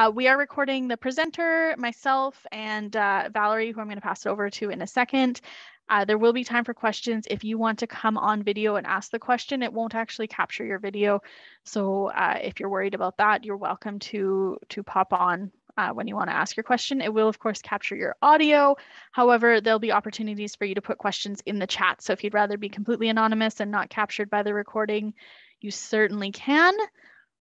Uh, we are recording the presenter, myself, and uh, Valerie, who I'm going to pass it over to in a second. Uh, there will be time for questions. If you want to come on video and ask the question, it won't actually capture your video. So uh, if you're worried about that, you're welcome to, to pop on uh, when you want to ask your question. It will, of course, capture your audio. However, there'll be opportunities for you to put questions in the chat. So if you'd rather be completely anonymous and not captured by the recording, you certainly can.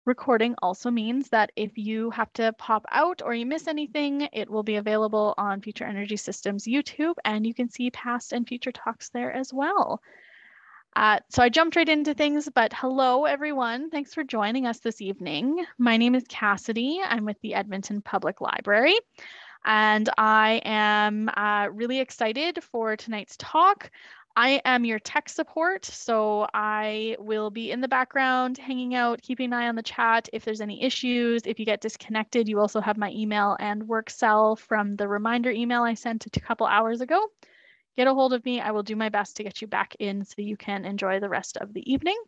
Recording also means that if you have to pop out or you miss anything, it will be available on Future Energy Systems YouTube and you can see past and future talks there as well. Uh, so I jumped right into things, but hello everyone. Thanks for joining us this evening. My name is Cassidy. I'm with the Edmonton Public Library and I am uh, really excited for tonight's talk. I am your tech support, so I will be in the background, hanging out, keeping an eye on the chat. If there's any issues, if you get disconnected, you also have my email and work cell from the reminder email I sent a couple hours ago. Get a hold of me. I will do my best to get you back in so you can enjoy the rest of the evening.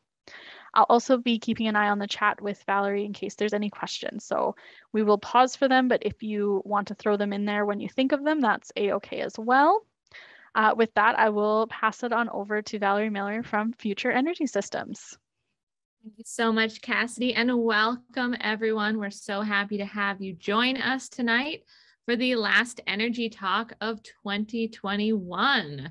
I'll also be keeping an eye on the chat with Valerie in case there's any questions. So we will pause for them, but if you want to throw them in there when you think of them, that's a-okay as well. Uh, with that, I will pass it on over to Valerie Miller from Future Energy Systems. Thank you so much, Cassidy, and welcome everyone. We're so happy to have you join us tonight for the last energy talk of 2021.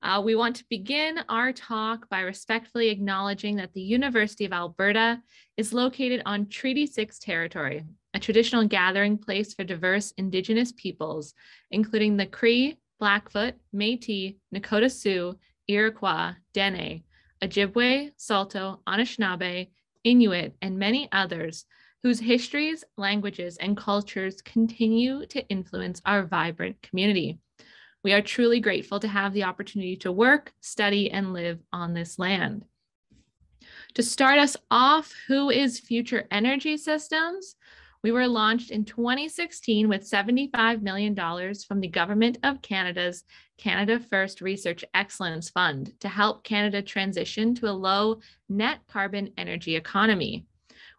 Uh, we want to begin our talk by respectfully acknowledging that the University of Alberta is located on Treaty 6 territory, a traditional gathering place for diverse Indigenous peoples, including the Cree, Blackfoot, Métis, Nakota Sioux, Iroquois, Dene, Ojibwe, Saulteaux, Anishinaabe, Inuit, and many others whose histories, languages, and cultures continue to influence our vibrant community. We are truly grateful to have the opportunity to work, study, and live on this land. To start us off, who is Future Energy Systems? We were launched in 2016 with $75 million from the Government of Canada's Canada First Research Excellence Fund to help Canada transition to a low net carbon energy economy.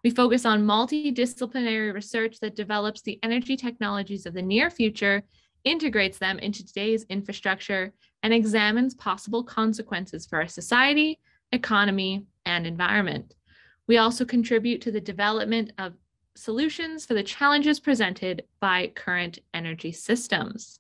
We focus on multidisciplinary research that develops the energy technologies of the near future, integrates them into today's infrastructure, and examines possible consequences for our society, economy, and environment. We also contribute to the development of solutions for the challenges presented by current energy systems.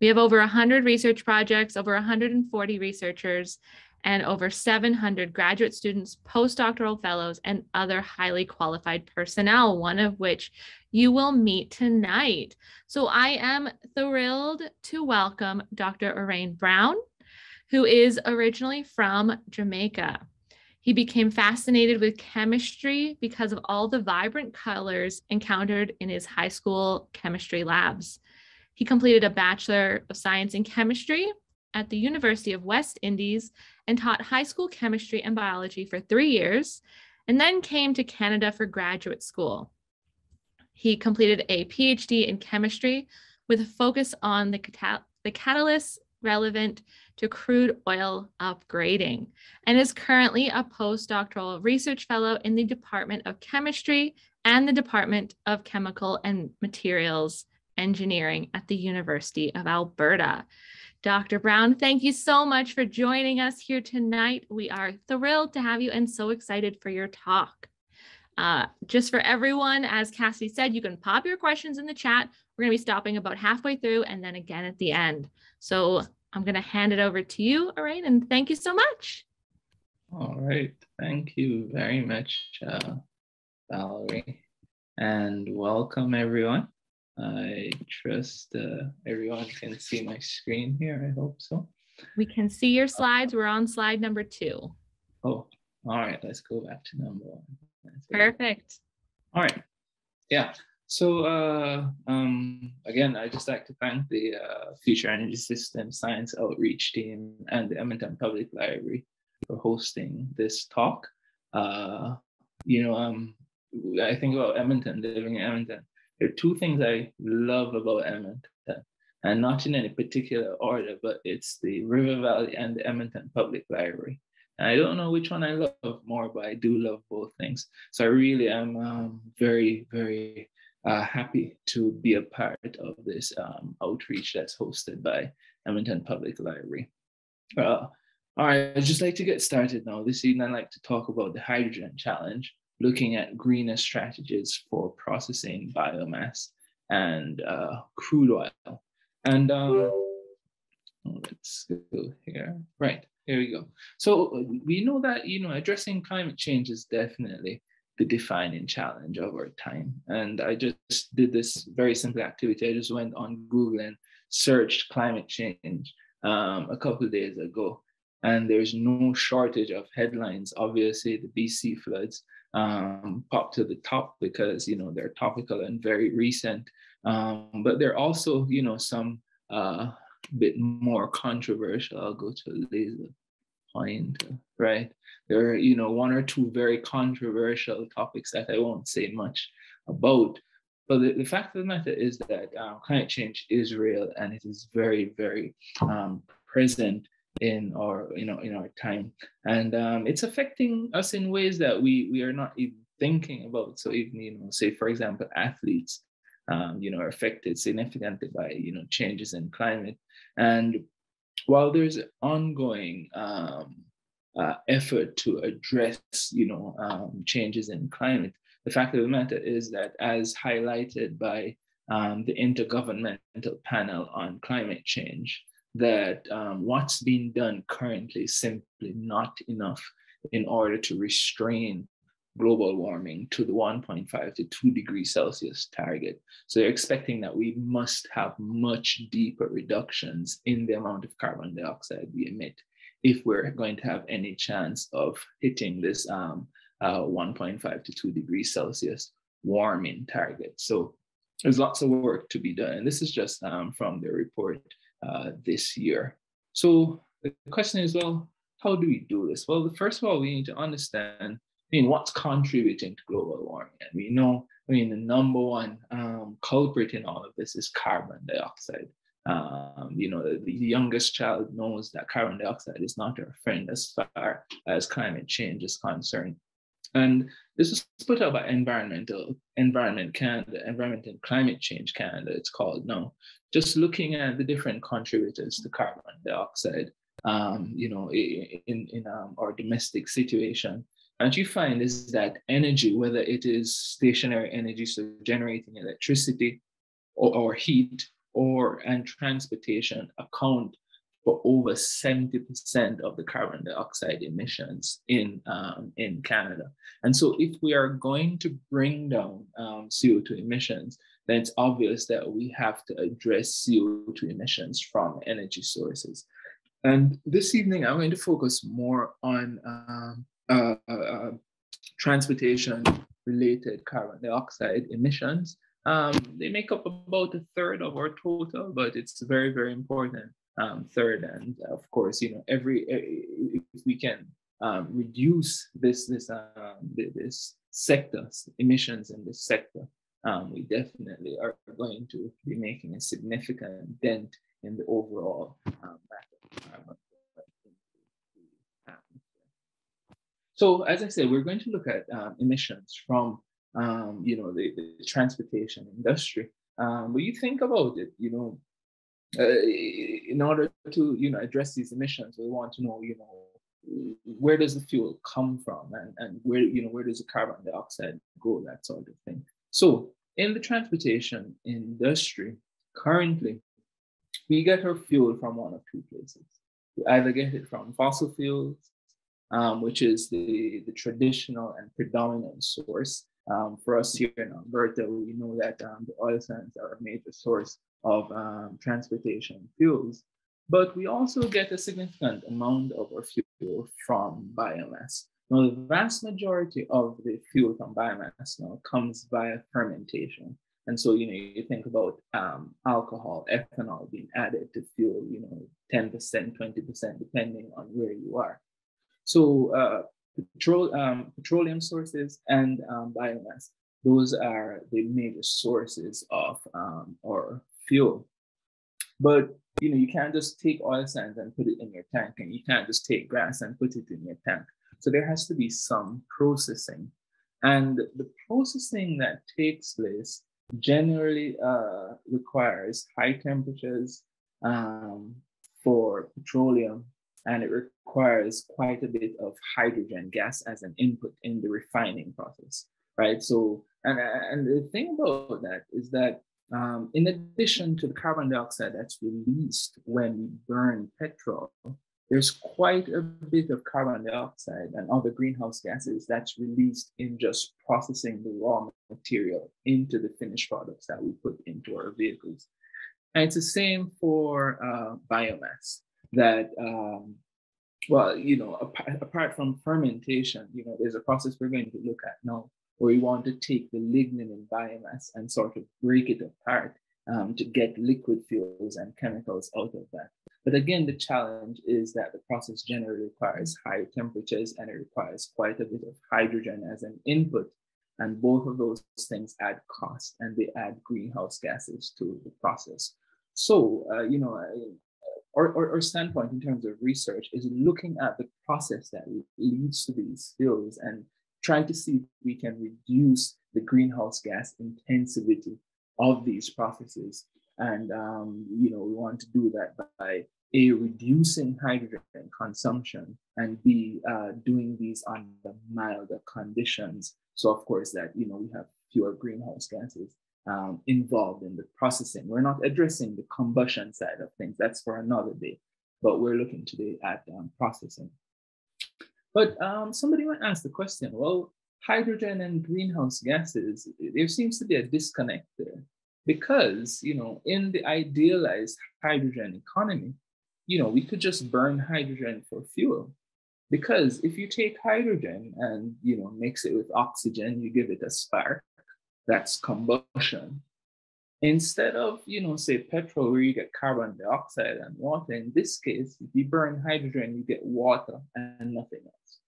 We have over 100 research projects, over 140 researchers, and over 700 graduate students, postdoctoral fellows, and other highly qualified personnel, one of which you will meet tonight. So I am thrilled to welcome Dr. Orain Brown, who is originally from Jamaica. He became fascinated with chemistry because of all the vibrant colors encountered in his high school chemistry labs. He completed a Bachelor of Science in Chemistry at the University of West Indies and taught high school chemistry and biology for three years, and then came to Canada for graduate school. He completed a PhD in chemistry with a focus on the, catal- the catalysts relevant to crude oil upgrading and is currently a postdoctoral research fellow in the Department of Chemistry and the Department of Chemical and Materials Engineering at the University of Alberta. Dr. Brown, thank you so much for joining us here tonight. We are thrilled to have you and so excited for your talk. Uh, just for everyone, as Cassie said, you can pop your questions in the chat. We're going to be stopping about halfway through and then again at the end. So I'm going to hand it over to you, Orain, and thank you so much. All right. Thank you very much, uh, Valerie. And welcome, everyone. I trust uh, everyone can see my screen here. I hope so. We can see your slides. We're on slide number two. Oh, all right. Let's go back to number one. Perfect. All right. Yeah. So uh, um, again, I just like to thank the uh, Future Energy System Science Outreach Team and the Edmonton Public Library for hosting this talk. Uh, you know, um, I think about Edmonton, living in Edmonton. There are two things I love about Edmonton, and not in any particular order, but it's the River Valley and the Edmonton Public Library. And I don't know which one I love more, but I do love both things. So I really am um, very, very uh, happy to be a part of this um, outreach that's hosted by Edmonton Public Library. Uh, all right, I'd just like to get started now. This evening, I'd like to talk about the hydrogen challenge, looking at greener strategies for processing biomass and uh, crude oil. And um, let's go here. Right, here we go. So we know that, you know, addressing climate change is definitely the defining challenge of our time. And I just did this very simple activity. I just went on Google and searched climate change um, a couple of days ago. And there's no shortage of headlines. Obviously, the BC floods um, pop to the top because you know they're topical and very recent. Um, but they're also, you know, some uh, bit more controversial. I'll go to laser point, right? There are, you know, one or two very controversial topics that I won't say much about. But the, the fact of the matter is that um, climate change is real and it is very, very um, present in our, you know, in our time, and um, it's affecting us in ways that we we are not even thinking about. So even you know, say for example, athletes, um, you know, are affected significantly by you know changes in climate, and while there's ongoing um, uh, effort to address, you know, um, changes in climate, the fact of the matter is that, as highlighted by um, the Intergovernmental Panel on Climate Change, that um, what's being done currently is simply not enough in order to restrain global warming to the 1.5 to 2 degrees Celsius target. So they're expecting that we must have much deeper reductions in the amount of carbon dioxide we emit if we're going to have any chance of hitting this um, uh, 1.5 to 2 degrees Celsius warming target. So there's lots of work to be done. And this is just um, from the report uh, this year. So the question is, well, how do we do this? Well, first of all, we need to understand I mean, what's contributing to global warming? And we know, I mean, the number one um, culprit in all of this is carbon dioxide. Um, you know, the, the, youngest child knows that carbon dioxide is not our friend as far as climate change is concerned. And this was put out by Environmental Environment Canada, Environment and Climate Change Canada, it's called now. Just looking at the different contributors to carbon dioxide, um, you know, in, in um, our domestic situation, and you find is that energy, whether it is stationary energy, so generating electricity or, or heat, or and transportation account for over 70% of the carbon dioxide emissions in, um, in Canada. And so if we are going to bring down um, CO2 emissions, then it's obvious that we have to address CO2 emissions from energy sources. And this evening, I'm going to focus more on um, uh, uh, uh, transportation related carbon dioxide emissions. Um, they make up about a third of our total, but it's very, very important um, third. And of course, you know, every if we can um, reduce this this um, this sector emissions in this sector, um, we definitely are going to be making a significant dent in the overall um, carbon So as I said, we're going to look at um, emissions from um, you know the, the transportation industry. Um, but you think about it, you know, uh, in order to you know address these emissions, we want to know you know where does the fuel come from and, and where you know where does the carbon dioxide go, that sort of thing. So in the transportation industry, currently we get our fuel from one of two places. We either get it from fossil fuels um, which is the, the traditional and predominant source. Um, for us here in Alberta, we know that um, the oil sands are a major source of um, transportation fuels, but we also get a significant amount of our fuel from biomass. Now, the vast majority of the fuel from biomass now comes via fermentation. And so, you know, you think about um, alcohol, ethanol being added to fuel, you know, 10%, 20%, depending on where you are. So uh, petrol, um, petroleum sources and um, biomass, those are the major sources of um, our fuel. But you know, you can't just take oil sands and put it in your tank, and you can't just take grass and put it in your tank. So there has to be some processing. And the processing that takes place generally uh, requires high temperatures um, for petroleum, and it requires quite a bit of hydrogen gas as an input in the refining process, right? So, and, and the thing about that is that um, in addition to the carbon dioxide that's released when we burn petrol, there's quite a bit of carbon dioxide and other greenhouse gases that's released in just processing the raw material into the finished products that we put into our vehicles. And it's the same for uh, biomass that, um, well, you know, apart, apart from fermentation, you know, there's a process we're going to look at now where we want to take the lignin and biomass and sort of break it apart um, to get liquid fuels and chemicals out of that. But again, the challenge is that the process generally requires high temperatures and it requires quite a bit of hydrogen as an input. And both of those things add cost and they add greenhouse gases to the process. So, uh, you know, our, our, our, standpoint in terms of research is looking at the process that leads to these fuels and trying to see if we can reduce the greenhouse gas intensity of these processes. And, um, you know, we want to do that by a reducing hydrogen consumption and b uh, doing these under milder conditions so of course that you know we have fewer greenhouse gases um, involved in the processing. We're not addressing the combustion side of things. That's for another day. But we're looking today at um, processing. But um, somebody might ask the question well hydrogen and greenhouse gases there seems to be a disconnect there. Because you know in the idealized hydrogen economy you know, we could just burn hydrogen for fuel. Because if you take hydrogen and, you know, mix it with oxygen, you give it a spark, that's combustion. Instead of, you know, say petrol where you get carbon dioxide and water, in this case, if you burn hydrogen, you get water and nothing else.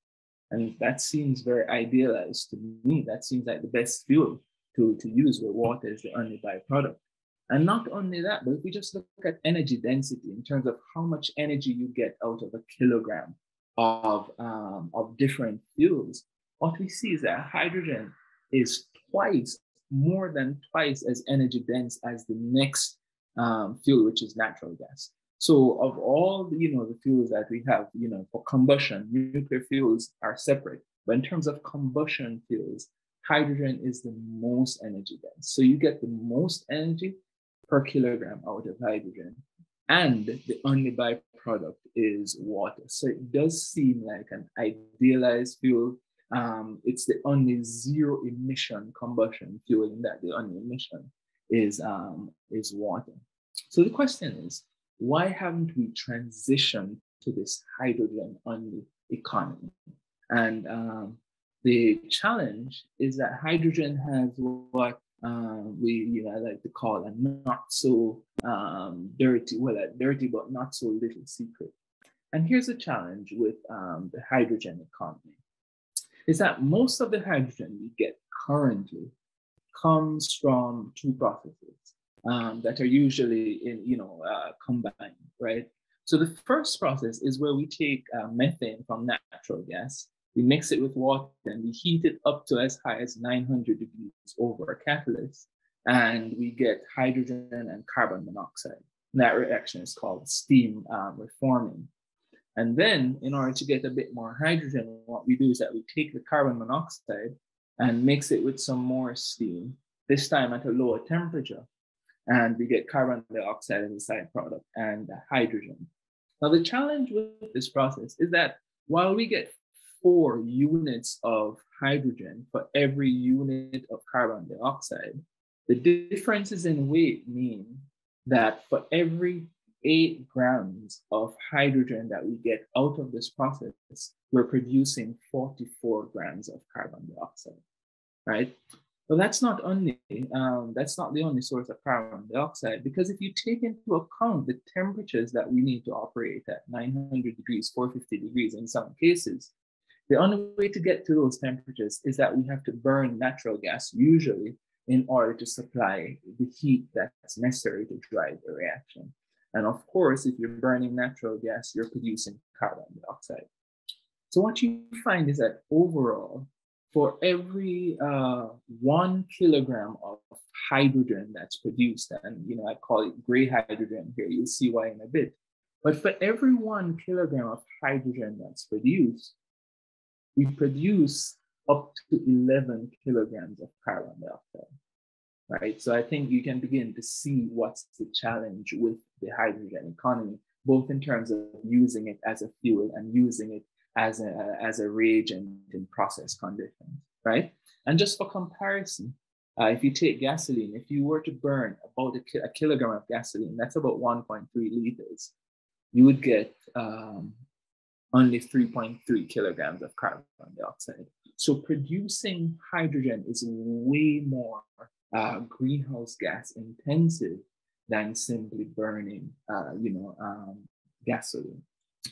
And that seems very idealized to me. That seems like the best fuel to, to use where water is the only byproduct. And not only that, but if we just look at energy density in terms of how much energy you get out of a kilogram of, um, of different fuels, what we see is that hydrogen is twice, more than twice as energy dense as the next um, fuel, which is natural gas. So of all the, you know, the fuels that we have, you know, for combustion, nuclear fuels are separate. But in terms of combustion fuels, hydrogen is the most energy dense. So you get the most energy per kilogram out of hydrogen. And the only byproduct is water. So it does seem like an idealized fuel. Um, it's the only zero emission combustion fuel in that the only emission is, um, is water. So the question is, why haven't we transitioned to this hydrogen only economy? And um, the challenge is that hydrogen has what um, we you know like to call a not so um, dirty, well, a dirty but not so little secret. And here's a challenge with um, the hydrogen economy: is that most of the hydrogen we get currently comes from two processes um, that are usually in you know uh, combined, right? So the first process is where we take uh, methane from natural gas we mix it with water and we heat it up to as high as 900 degrees over a catalyst, and we get hydrogen and carbon monoxide. And that reaction is called steam um, reforming. And then, in order to get a bit more hydrogen, what we do is that we take the carbon monoxide and mix it with some more steam, this time at a lower temperature. And we get carbon dioxide as a side product and hydrogen. Now, the challenge with this process is that while we get four units of hydrogen for every unit of carbon dioxide, the differences in weight mean that for every eight grams of hydrogen that we get out of this process, we're producing 44 grams of carbon dioxide, right? But that's not only um, that's not the only source of carbon dioxide because if you take into account the temperatures that we need to operate at 900 degrees, 450 degrees in some cases, the only way to get to those temperatures is that we have to burn natural gas, usually, in order to supply the heat that's necessary to drive the reaction. And of course, if you're burning natural gas, you're producing carbon dioxide. So what you find is that overall, for every uh, one kilogram of hydrogen that's produced. And, you know, I call it gray hydrogen here. You'll see why in a bit. But for every one kilogram of hydrogen that's produced, we produce up to 11 kilograms of carbon dioxide, right? So I think you can begin to see what's the challenge with the hydrogen economy, both in terms of using it as a fuel and using it as a, as a reagent in process conditions, right? And just for comparison, uh, if you take gasoline, if you were to burn about a, ki- a kilogram of gasoline, that's about 1.3 liters, you would get um, only 3.3 kilograms of carbon dioxide. So producing hydrogen is way more uh, greenhouse gas intensive than simply burning, uh, you know, um, gasoline.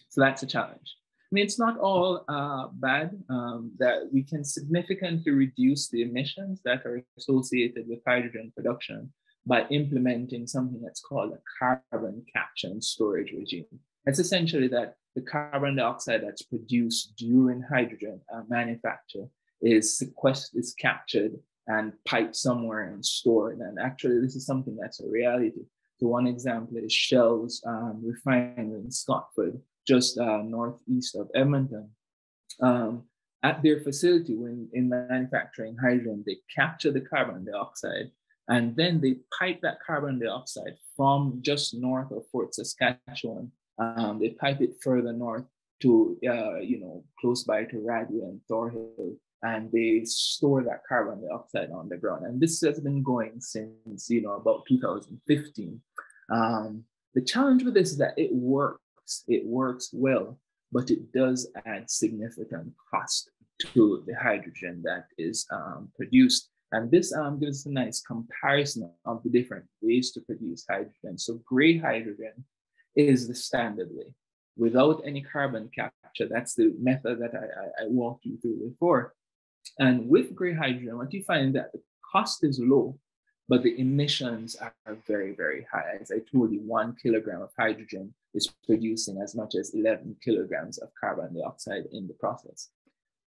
So that's a challenge. I mean, it's not all uh, bad um, that we can significantly reduce the emissions that are associated with hydrogen production by implementing something that's called a carbon capture and storage regime. It's essentially that the carbon dioxide that's produced during hydrogen uh, manufacture is sequestered, is captured and pipe somewhere and store it. And actually, this is something that's a reality. So one example is Shell's um, refinery in Scotford, just uh, northeast of Edmonton. Um, at their facility, when in manufacturing hydrogen, they capture the carbon dioxide and then they pipe that carbon dioxide from just north of Fort Saskatchewan. Um, they pipe it further north to, uh, you know, close by to Radway and Thorhild, and they store that carbon dioxide on the ground. And this has been going since, you know, about 2015. Um, the challenge with this is that it works. It works well, but it does add significant cost to the hydrogen that is um, produced. And this um, gives a nice comparison of the different ways to produce hydrogen. So gray hydrogen is the standard way without any carbon capture. That's the method that I, I, I walked you through before. And with gray hydrogen, what you find that the cost is low, but the emissions are very, very high. As I told you, one kilogram of hydrogen is producing as much as 11 kilograms of carbon dioxide in the process.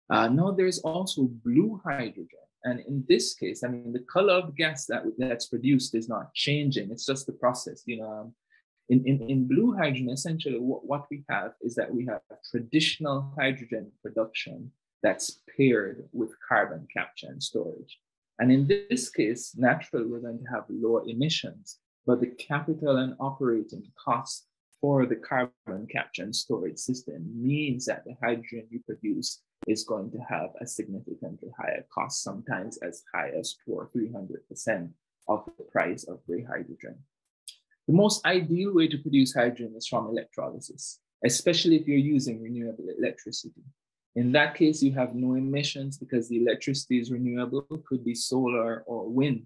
Uh, now, there's also blue hydrogen. And in this case, I mean, the color of gas that, that's produced is not changing. It's just the process. You know, in, in, in blue hydrogen, essentially what, what we have is that we have traditional hydrogen production that's paired with carbon capture and storage. And in this case, naturally, we're going to have lower emissions, but the capital and operating costs for the carbon capture and storage system means that the hydrogen you produce is going to have a significantly higher cost, sometimes as high as two or 300% of the price of gray hydrogen. The most ideal way to produce hydrogen is from electrolysis, especially if you're using renewable electricity. In that case, you have no emissions because the electricity is renewable, could be solar or wind.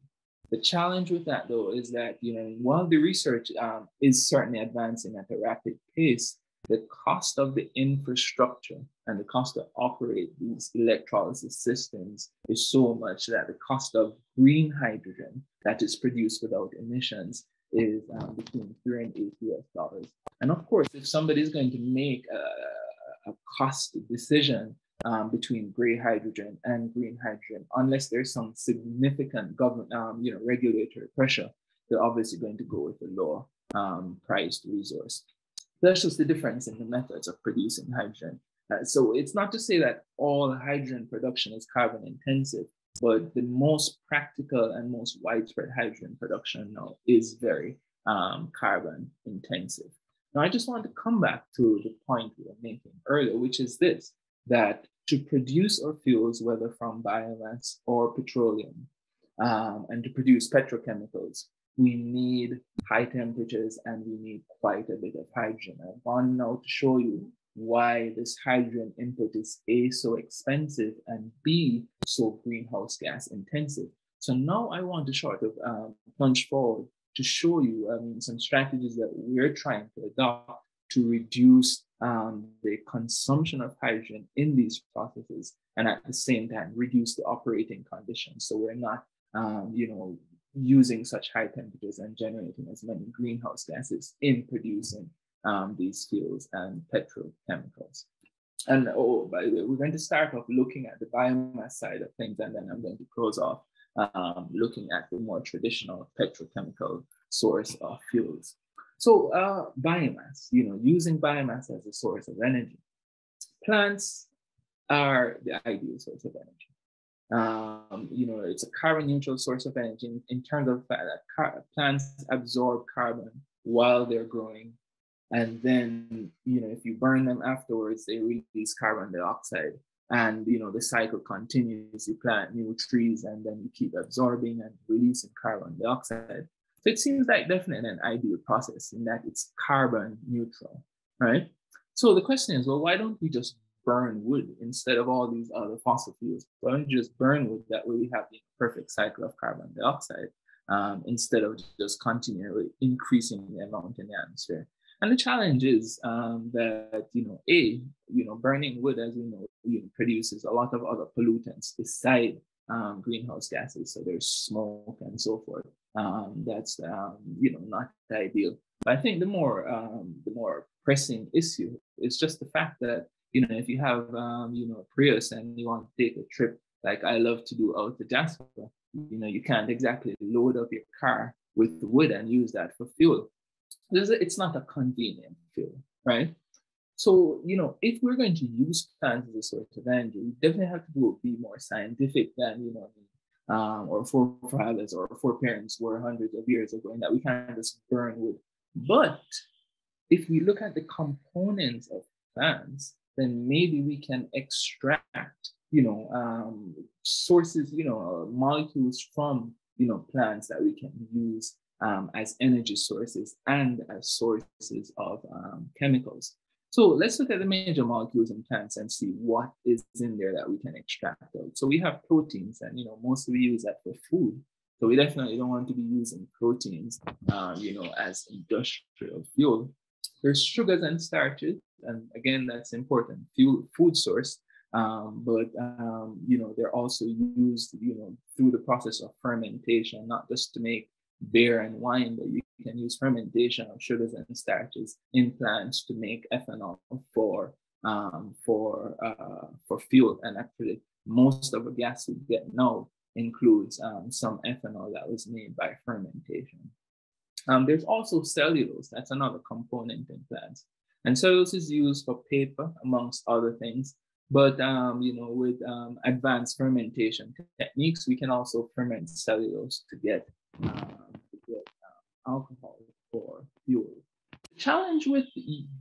The challenge with that, though, is that you know while the research um, is certainly advancing at a rapid pace, the cost of the infrastructure and the cost to operate these electrolysis systems is so much that the cost of green hydrogen that is produced without emissions is um, between three and eight US dollars. And of course, if somebody is going to make a a cost decision um, between gray hydrogen and green hydrogen, unless there's some significant government, um, you know, regulatory pressure, they're obviously going to go with a lower um, priced resource. That's just the difference in the methods of producing hydrogen. Uh, so it's not to say that all hydrogen production is carbon intensive, but the most practical and most widespread hydrogen production now is very um, carbon intensive. Now, I just want to come back to the point we were making earlier, which is this that to produce our fuels, whether from biomass or petroleum, um, and to produce petrochemicals, we need high temperatures and we need quite a bit of hydrogen. I want now to show you why this hydrogen input is A, so expensive, and B, so greenhouse gas intensive. So now I want to sort of um, plunge forward to show you um, some strategies that we're trying to adopt to reduce um, the consumption of hydrogen in these processes and at the same time reduce the operating conditions. So we're not, um, you know, using such high temperatures and generating as many greenhouse gases in producing um, these fuels and petrochemicals. And oh, by the way, we're going to start off looking at the biomass side of things, and then I'm going to close off um, looking at the more traditional petrochemical source of fuels. So uh, biomass, you know, using biomass as a source of energy. Plants are the ideal source of energy. Um, you know, it's a carbon neutral source of energy in, in terms of that plants absorb carbon while they're growing. And then, you know, if you burn them afterwards, they release carbon dioxide. And, you know, the cycle continues. You plant new trees and then you keep absorbing and releasing carbon dioxide. So it seems like definitely an ideal process in that it's carbon neutral, right? So the question is, well, why don't we just burn wood instead of all these other fossil fuels? Why don't you just burn wood? That way we have the perfect cycle of carbon dioxide um, instead of just continually increasing the amount in the atmosphere. And the challenge is um, that, you know, A, you know, burning wood, as we know, you know, produces a lot of other pollutants beside um, greenhouse gases. So there's smoke and so forth. Um, that's, um, you know, not ideal. But I think the more, um, the more pressing issue is just the fact that, you know, if you have, um, you know, a Prius and you want to take a trip like I love to do out to Jasper, you know, you can't exactly load up your car with wood and use that for fuel. It's not a convenient fuel, right? So, you know, if we're going to use plants as a source of energy, we definitely have to do be more scientific than, you know, um, or forefathers or foreparents were hundreds of years ago, and that we can't just burn wood. But if we look at the components of plants, then maybe we can extract, you know, um, sources, you know, molecules from, you know, plants that we can use um, as energy sources and as sources of um, chemicals. So let's look at the major molecules in plants and see what is in there that we can extract out. So we have proteins, and you know, most we use that for food. So we definitely don't want to be using proteins, uh, you know, as industrial fuel. There's sugars and starches, and again, that's important fuel food source. Um, but um, you know, they're also used, you know, through the process of fermentation, not just to make beer and wine, but you can use fermentation of sugars and starches in plants to make ethanol for um, for uh, for fuel. And actually, most of the gas we get now includes um, some ethanol that was made by fermentation. Um, there's also cellulose. That's another component in plants. And cellulose is used for paper, amongst other things. But um, you know, with um, advanced fermentation techniques, we can also ferment cellulose to get um, alcohol for fuel. The challenge with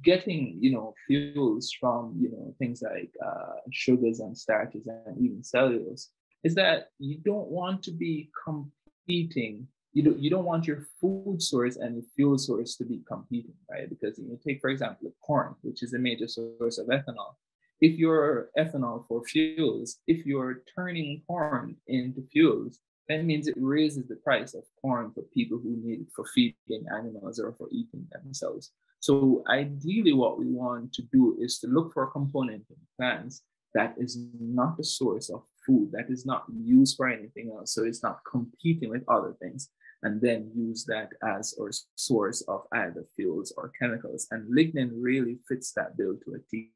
getting, you know, fuels from, you know, things like uh, sugars and starches and even cellulose is that you don't want to be competing. You don't, you don't want your food source and the fuel source to be competing, right? Because you take, for example, corn, which is a major source of ethanol. If you're ethanol for fuels, if you're turning corn into fuels, that means it raises the price of corn for people who need it for feeding animals or for eating themselves. So ideally what we want to do is to look for a component in plants that is not the source of food, that is not used for anything else. So it's not competing with other things and then use that as our source of either fuels or chemicals. And lignin really fits that bill to a T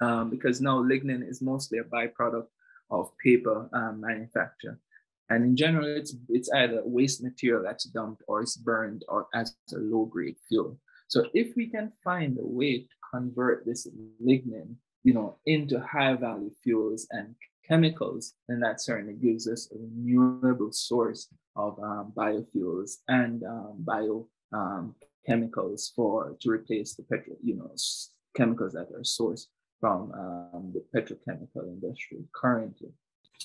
um, because now lignin is mostly a byproduct of paper um, manufacture. And in general, it's it's either waste material that's dumped or it's burned or as a low grade fuel. So if we can find a way to convert this lignin, you know, into high value fuels and chemicals, then that certainly gives us a renewable source of um, biofuels and um, bio um, chemicals for to replace the petrol, you know, chemicals that are sourced from um, the petrochemical industry currently.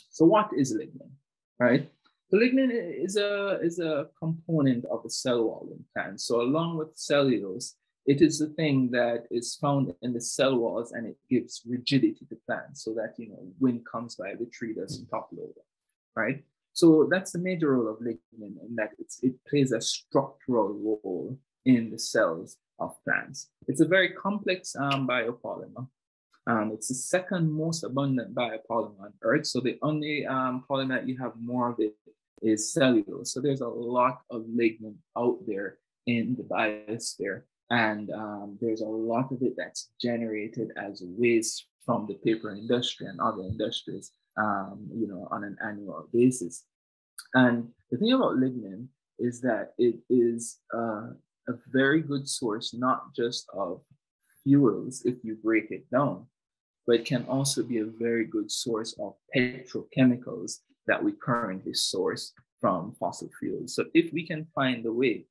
So what is lignin? Right? The lignin is a, is a component of the cell wall in plants. So along with cellulose, it is the thing that is found in the cell walls and it gives rigidity to plants so that, you know, wind comes by, the tree doesn't topple over, right? So that's the major role of lignin in that it's, it plays a structural role in the cells of plants. It's a very complex um, biopolymer. Um, it's the second most abundant biopolymer on Earth. So the only um, polymer that you have more of it is cellulose. So there's a lot of lignin out there in the biosphere. And um, there's a lot of it that's generated as waste from the paper industry and other industries, um, you know, on an annual basis. And the thing about lignin is that it is uh, a very good source, not just of fuels if you break it down, but it can also be a very good source of petrochemicals that we currently source from fossil fuels. So if we can find a way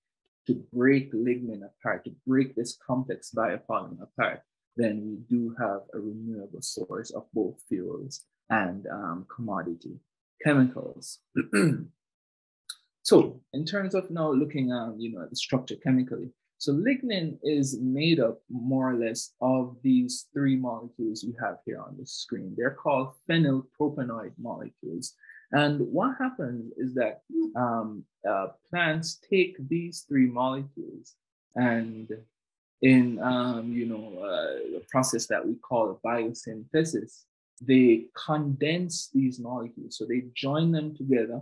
to break lignin apart, to break this complex biopolymer apart, then we do have a renewable source of both fuels and um, commodity chemicals. so in terms of now looking at, you know, the structure chemically, so lignin is made up more or less of these three molecules you have here on the screen. They're called phenylpropanoid molecules. And what happens is that um, uh, plants take these three molecules and in um, you know uh, a process that we call biosynthesis, they condense these molecules. So they join them together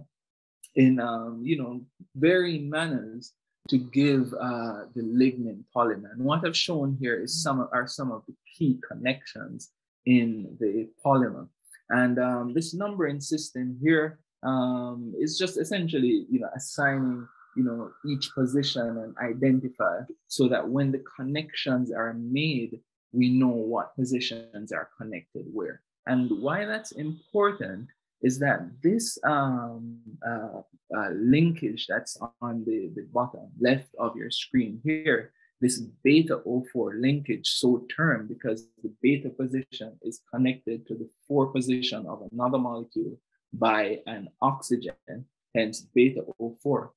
in um, you know varying manners to give uh, the lignin polymer. And what I've shown here is some of, are some of the key connections in the polymer. And um, this numbering system here um, is just essentially, you know, assigning, you know, each position and identify so that when the connections are made, we know what positions are connected where. And why that's important is that this um, uh, uh, linkage that's on the, the bottom left of your screen here, this beta O4 linkage, so termed because the beta position is connected to the 4 position of another molecule by an oxygen, hence beta O4.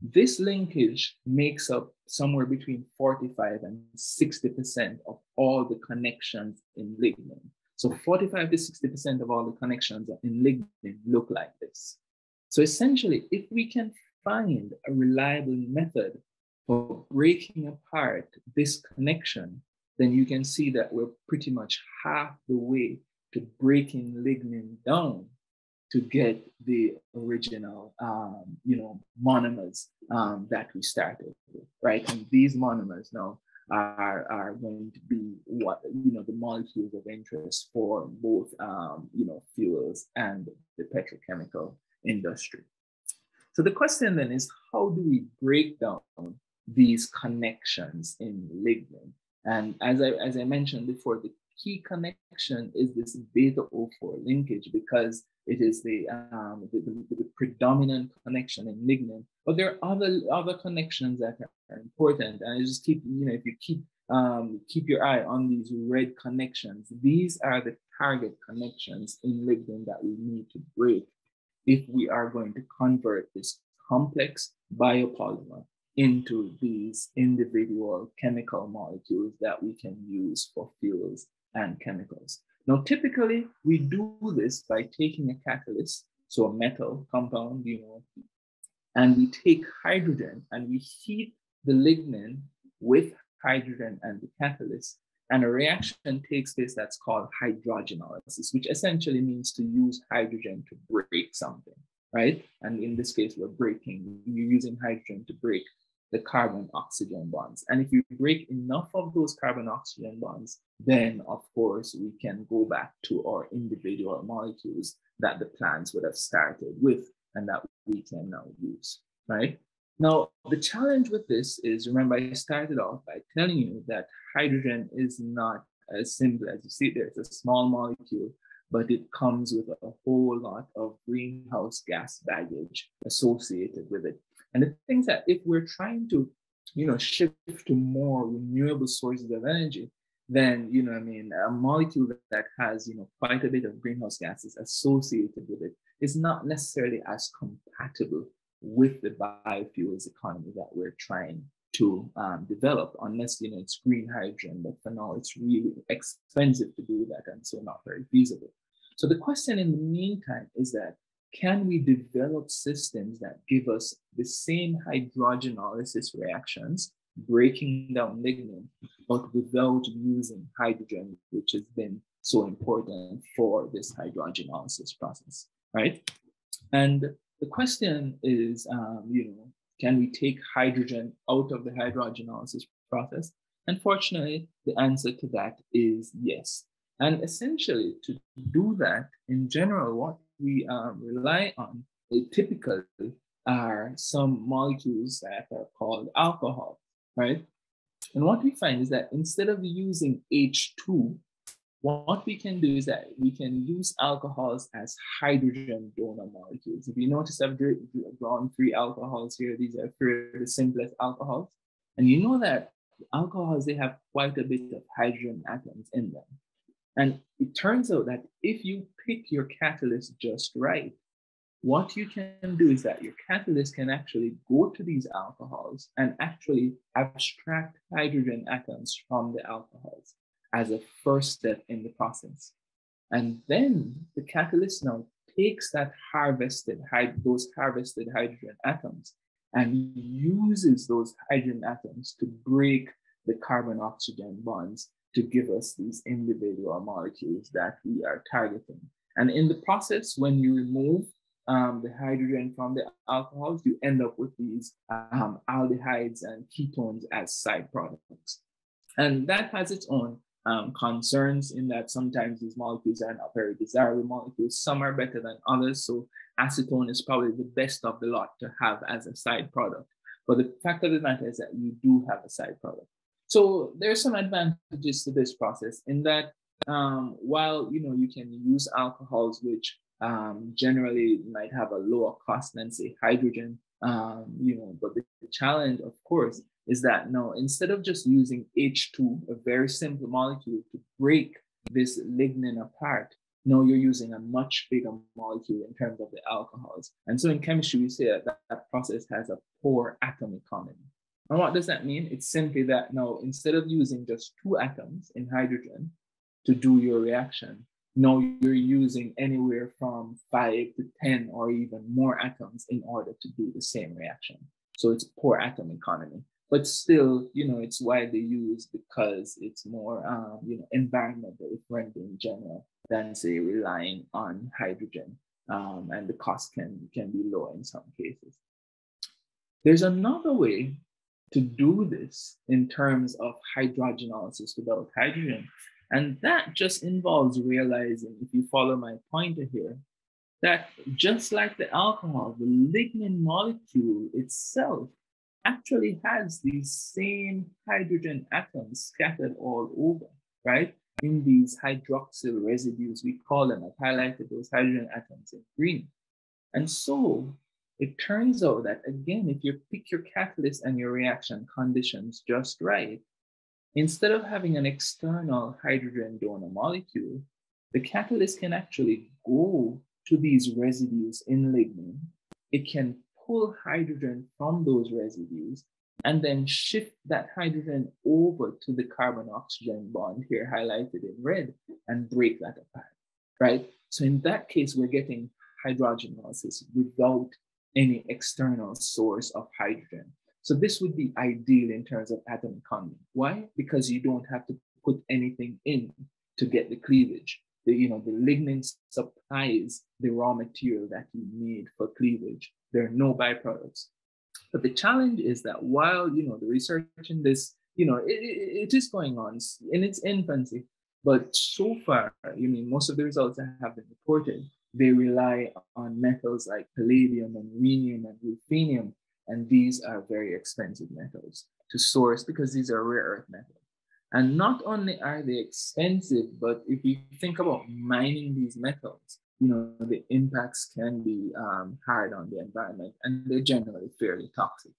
This linkage makes up somewhere between 45 and 60% of all the connections in lignin. So 45 to 60% of all the connections in lignin look like this. So essentially, if we can find a reliable method for breaking apart this connection, then you can see that we're pretty much half the way to breaking lignin down to get the original, um, you know, monomers um, that we started with, right? And these monomers now are, are going to be what you know the molecules of interest for both um, you know fuels and the petrochemical industry. So the question then is how do we break down these connections in lignin? And as I as I mentioned before, the key connection is this beta O4 linkage because it is the, um, the, the, the, predominant connection in lignin. But there are other other connections that are important, and I just keep you know if you keep um, keep your eye on these red connections. These are the target connections in lignin that we need to break if we are going to convert this complex biopolymer into these individual chemical molecules that we can use for fuels and chemicals. Now, typically, we do this by taking a catalyst, so a metal compound, you know, and we take hydrogen and we heat the lignin with hydrogen and the catalyst, and a reaction takes place that's called hydrogenolysis, which essentially means to use hydrogen to break something, right? And in this case, we're breaking, you're using hydrogen to break the carbon oxygen bonds. And if you break enough of those carbon oxygen bonds, then of course we can go back to our individual molecules that the plants would have started with and that we can now use, right? Now, the challenge with this is remember, I started off by telling you that hydrogen is not as simple as you see there. It's a small molecule, but it comes with a whole lot of greenhouse gas baggage associated with it. And the things that if we're trying to, you know, shift to more renewable sources of energy, then, you know, I mean, a molecule that has, you know, quite a bit of greenhouse gases associated with it is not necessarily as compatible with the biofuels economy that we're trying to um, develop, unless, you know, it's green hydrogen, but for now it's really expensive to do that and so not very feasible. So the question in the meantime is that can we develop systems that give us the same hydrogenolysis reactions, breaking down lignin, but without using hydrogen, which has been so important for this hydrogenolysis process, right? And the question is, um, you know, can we take hydrogen out of the hydrogenolysis process? Unfortunately, the answer to that is yes. And essentially, to do that, in general, what we um, rely on they typically are some molecules that are called alcohol, right? And what we find is that instead of using H2, what we can do is that we can use alcohols as hydrogen donor molecules. If you notice, I've drawn three alcohols here. These are three of the simplest alcohols. And you know that alcohols, they have quite a bit of hydrogen atoms in them. And it turns out that if you pick your catalyst just right, what you can do is that your catalyst can actually go to these alcohols and actually abstract hydrogen atoms from the alcohols as a first step in the process. And then the catalyst now takes that harvested, those harvested hydrogen atoms and uses those hydrogen atoms to break the carbon oxygen bonds to give us these individual molecules that we are targeting. And in the process, when you remove um, the hydrogen from the alcohols, you end up with these um, aldehydes and ketones as side products. And that has its own um, concerns in that sometimes these molecules are not very desirable molecules. Some are better than others. So acetone is probably the best of the lot to have as a side product. But the fact of the matter is that you do have a side product. So there's some advantages to this process in that um, while you know you can use alcohols which um, generally might have a lower cost than say hydrogen, um, you know, but the, the challenge, of course, is that no, instead of just using H2, a very simple molecule, to break this lignin apart, no, you're using a much bigger molecule in terms of the alcohols. And so in chemistry, we say that that, that process has a poor atom economy. And what does that mean? It's simply that now, instead of using just two atoms in hydrogen to do your reaction, now you're using anywhere from five to 10 or even more atoms in order to do the same reaction. So it's poor atom economy but still, you know, it's widely used because it's more, um, you know, environmentally friendly in general than say relying on hydrogen, um, and the cost can can be low in some cases. There's another way to do this in terms of hydrogenolysis without hydrogen, and that just involves realizing, if you follow my pointer here, that just like the alcohol, the lignin molecule itself actually has these same hydrogen atoms scattered all over, right? In these hydroxyl residues, we call them, I've highlighted those hydrogen atoms in green. And so it turns out that again, if you pick your catalyst and your reaction conditions just right, instead of having an external hydrogen donor molecule, the catalyst can actually go to these residues in lignin. It can pull hydrogen from those residues and then shift that hydrogen over to the carbon oxygen bond here highlighted in red and break that apart, right? So in that case, we're getting hydrogenolysis without any external source of hydrogen. So this would be ideal in terms of atom economy. Why? Because you don't have to put anything in to get the cleavage. The, you know, the lignin supplies the raw material that you need for cleavage. There are no byproducts. But the challenge is that while you know the research in this, you know, it, it, is going on in its infancy, but so far, you mean most of the results that have been reported, they rely on metals like palladium and rhenium and ruthenium, and these are very expensive metals to source because these are rare earth metals. And not only are they expensive, but if you think about mining these metals, you know, the impacts can be um, hard on the environment and they're generally fairly toxic.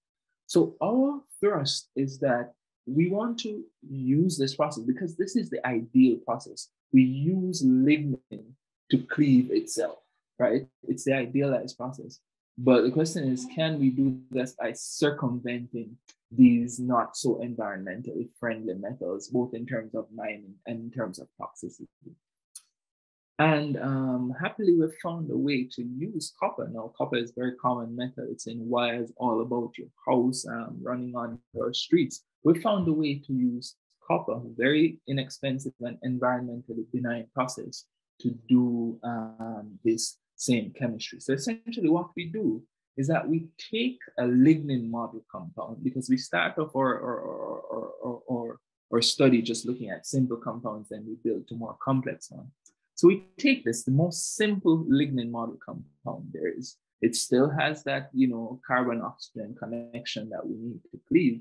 So our thrust is that we want to use this process because this is the ideal process. We use lignin to cleave itself, right? It's the idealized process. But the question is, can we do this by circumventing these not so environmentally friendly metals, both in terms of mining and in terms of toxicity? And um, happily, we've found a way to use copper. Now, copper is very common metal. It's in wires all about your house, um, running on your streets. We found a way to use copper, very inexpensive and environmentally benign process to do um, this same chemistry. So essentially what we do is that we take a lignin model compound because we start off our, our, our, our, our, our study just looking at simple compounds and we build to more complex ones. So we take this, the most simple lignin model compound there is, It still has that, you know, carbon oxygen connection that we need to cleave.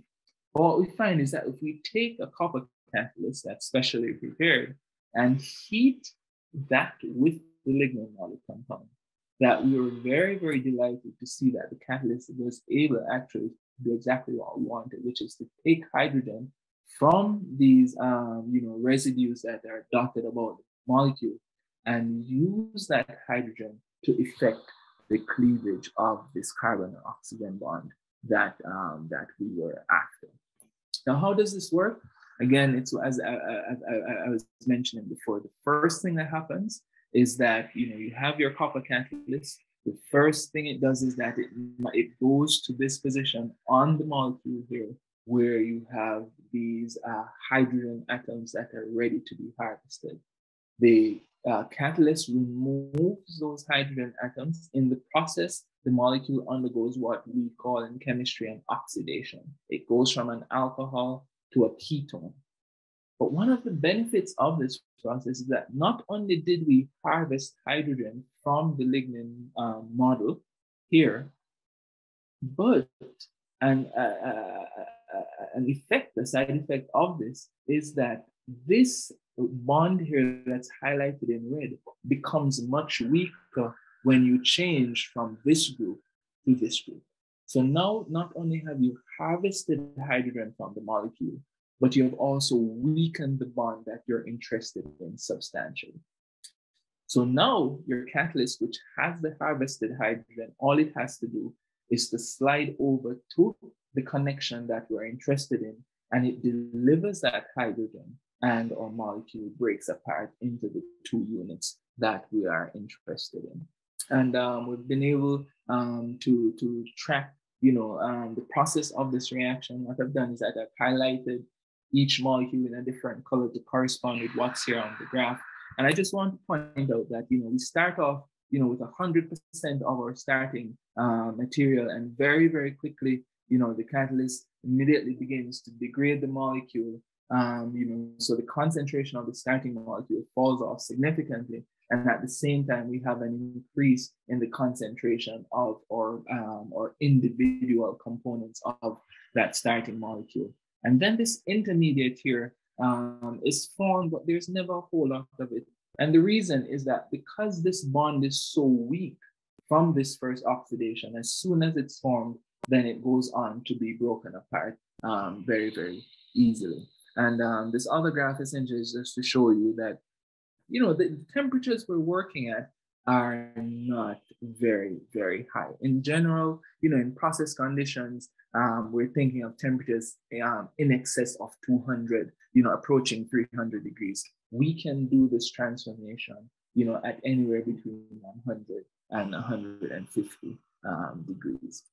But what we find is that if we take a copper catalyst that's specially prepared and heat that with the lignin model compound, that we were very, very delighted to see that the catalyst was able actually to do exactly what we wanted, which is to take hydrogen from these, um, you know, residues that are dotted about the molecule and use that hydrogen to effect the cleavage of this carbon oxygen bond that, um, that we were after. Now, how does this work? Again, it's as I, I, I was mentioning before, the first thing that happens is that you know you have your copper catalyst. The first thing it does is that it, it goes to this position on the molecule here where you have these uh, hydrogen atoms that are ready to be harvested. The uh, catalyst removes those hydrogen atoms. In the process, the molecule undergoes what we call in chemistry an oxidation. It goes from an alcohol to a ketone. But one of the benefits of this process is that not only did we harvest hydrogen from the lignin um, model here, but an, uh, uh, uh, an effect, the side effect of this is that this bond here that's highlighted in red becomes much weaker when you change from this group to this group. So now not only have you harvested hydrogen from the molecule, but you have also weakened the bond that you're interested in substantially. So now your catalyst, which has the harvested hydrogen, all it has to do is to slide over to the connection that we're interested in, and it delivers that hydrogen, and our molecule breaks apart into the two units that we are interested in. And um, we've been able um, to, to track you know, um, the process of this reaction. What I've done is that I've highlighted each molecule in a different color to correspond with what's here on the graph. And I just want to point out that, you know, we start off, you know, with 100% of our starting uh, material and very, very quickly, you know, the catalyst immediately begins to degrade the molecule. Um, you know, so the concentration of the starting molecule falls off significantly. And at the same time, we have an increase in the concentration of our, um, or individual components of that starting molecule. And then this intermediate here um, is formed, but there's never a whole lot of it. And the reason is that because this bond is so weak from this first oxidation, as soon as it's formed, then it goes on to be broken apart um, very, very easily. And um, this other graph essentially is just to show you that, you know, the temperatures we're working at are not very, very high. In general, you know, in process conditions, um, we're thinking of temperatures um, in excess of 200, you know, approaching 300 degrees. We can do this transformation, you know, at anywhere between 100 and 150 um, degrees.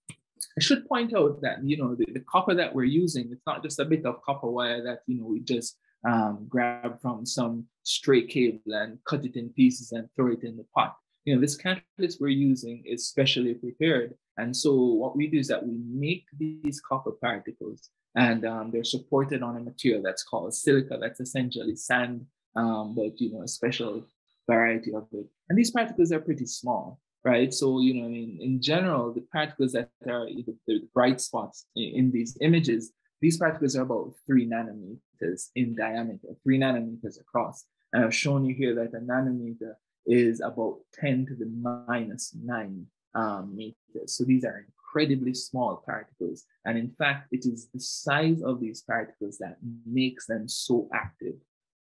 I should point out that, you know, the, the, copper that we're using, it's not just a bit of copper wire that, you know, we just um, grab from some stray cable and cut it in pieces and throw it in the pot. You know, this catalyst we're using is specially prepared and so what we do is that we make these copper particles and um, they're supported on a material that's called silica. That's essentially sand, um, but you know, a special variety of it. And these particles are pretty small, right? So, you know, in, in general, the particles that are the, bright spots in these images, these particles are about three nanometers in diameter, three nanometers across. And I've shown you here that a nanometer is about 10 to the minus nine um, meters. So these are incredibly small particles. And in fact, it is the size of these particles that makes them so active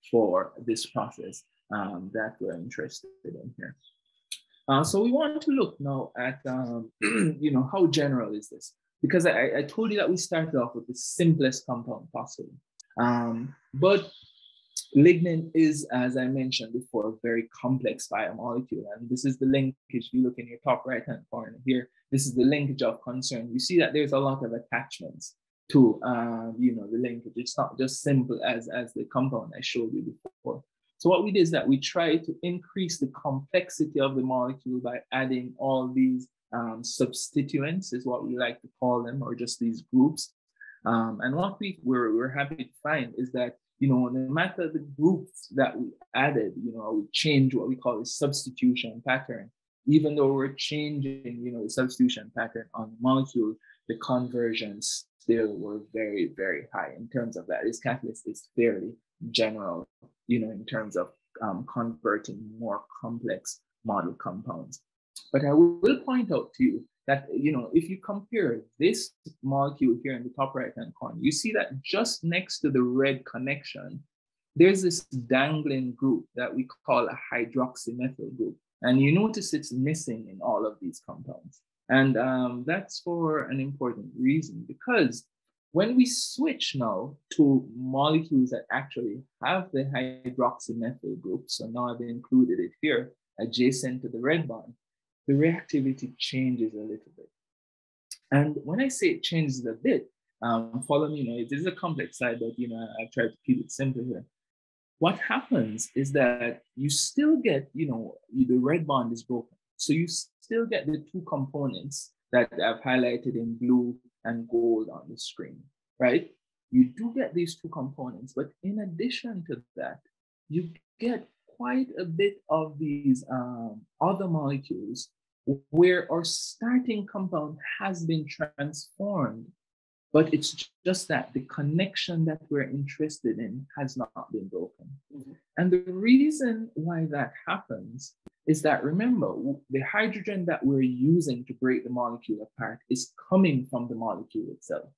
for this process um, that we're interested in here. Uh, so we want to look now at, um, you know, how general is this? Because I, I, told you that we started off with the simplest compound possible. Um, but Lignin is, as I mentioned before, a very complex biomolecule. And this is the linkage. You look in your top right hand corner here. This is the linkage of concern. You see that there's a lot of attachments to uh, you know the linkage. It's not just simple as, as the compound I showed you before. So what we did is that we try to increase the complexity of the molecule by adding all these um, substituents, is what we like to call them, or just these groups. Um, and what we we're, we're happy to find is that you know, no matter the groups that we added, you know, we change what we call a substitution pattern, even though we're changing, you know, the substitution pattern on the molecule, the conversions still were very, very high in terms of that. This catalyst is fairly general, you know, in terms of um, converting more complex model compounds. But I will point out to you that, you know, if you compare this molecule here in the top right-hand corner, you see that just next to the red connection, there's this dangling group that we call a hydroxymethyl group. And you notice it's missing in all of these compounds. And um, that's for an important reason because when we switch now to molecules that actually have the hydroxymethyl group, so now I've included it here adjacent to the red bond, the reactivity changes a little bit. And when I say it changes a bit, um, follow me, you know, it is a complex side, but you know, I've tried to keep it simple here. What happens is that you still get, you know, the red bond is broken. So you still get the two components that I've highlighted in blue and gold on the screen, right? You do get these two components, but in addition to that, you get quite a bit of these um, other molecules where our starting compound has been transformed, but it's just that the connection that we're interested in has not been broken. Mm-hmm. And the reason why that happens is that remember, the hydrogen that we're using to break the molecule apart is coming from the molecule itself.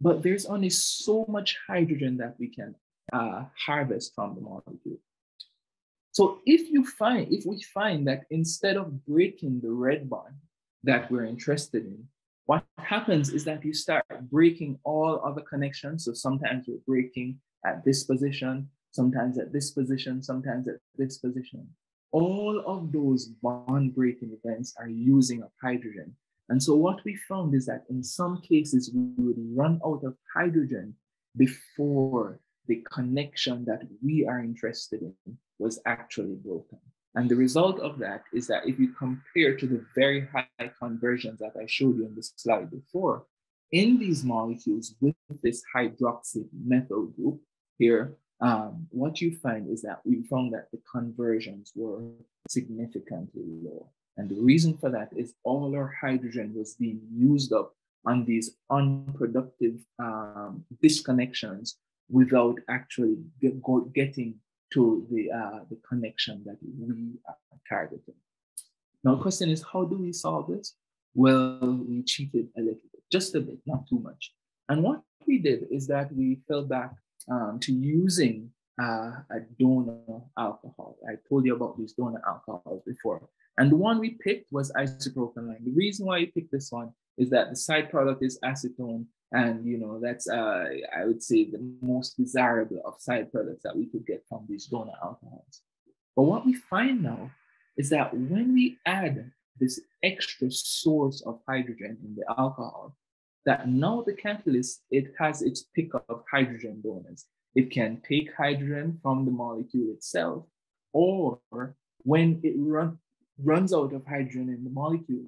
But there's only so much hydrogen that we can uh, harvest from the molecule. So if you find, if we find that instead of breaking the red bond that we're interested in, what happens is that you start breaking all other connections. So sometimes we're breaking at this position, sometimes at this position, sometimes at this position. All of those bond breaking events are using up hydrogen. And so what we found is that in some cases, we would run out of hydrogen before the connection that we are interested in was actually broken. And the result of that is that if you compare to the very high conversions that I showed you in the slide before, in these molecules with this hydroxy methyl group here, um, what you find is that we found that the conversions were significantly low. And the reason for that is all our hydrogen was being used up on these unproductive um, disconnections without actually get, go, getting to the, uh, the connection that we are targeting. Now, the question is, how do we solve this? Well, we cheated a little bit, just a bit, not too much. And what we did is that we fell back um, to using uh, a donor alcohol. I told you about these donor alcohols before. And the one we picked was isopropanol. The reason why we picked this one is that the side product is acetone and you know that's uh, i would say the most desirable of side products that we could get from these donor alcohols. But what we find now is that when we add this extra source of hydrogen in the alcohol that now the catalyst it has its pick of hydrogen donors. It can take hydrogen from the molecule itself or when it run, runs out of hydrogen in the molecule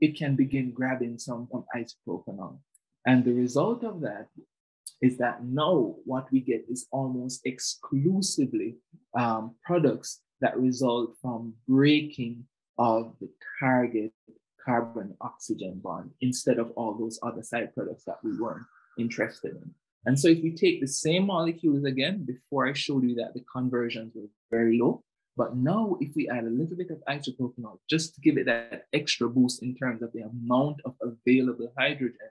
it can begin grabbing some from isopropanol and the result of that is that now what we get is almost exclusively um, products that result from breaking of the target carbon oxygen bond instead of all those other side products that we weren't interested in. And so if we take the same molecules again, before I showed you that the conversions were very low, but now if we add a little bit of isopropanol just to give it that extra boost in terms of the amount of available hydrogen,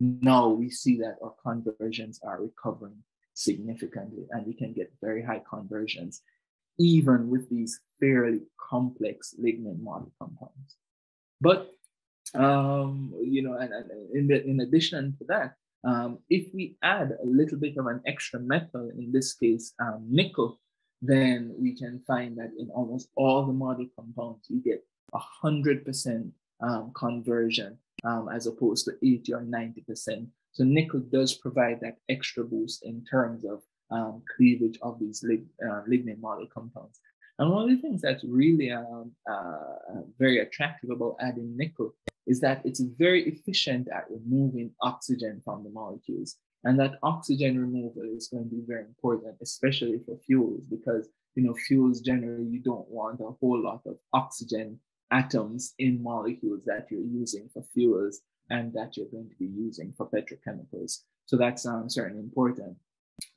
now we see that our conversions are recovering significantly and we can get very high conversions even with these fairly complex lignin model compounds. But um, you know, and, and in, the, in addition to that, um, if we add a little bit of an extra metal, in this case um, nickel, then we can find that in almost all the model compounds, we get a hundred percent um, conversion um, as opposed to 80 or 90%. So nickel does provide that extra boost in terms of um, cleavage of these lig, uh, lignin model compounds. And one of the things that's really um, uh, very attractive about adding nickel is that it's very efficient at removing oxygen from the molecules. And that oxygen removal is going to be very important, especially for fuels, because you know fuels generally you don't want a whole lot of oxygen atoms in molecules that you're using for fuels and that you're going to be using for petrochemicals. So that's um, certainly important.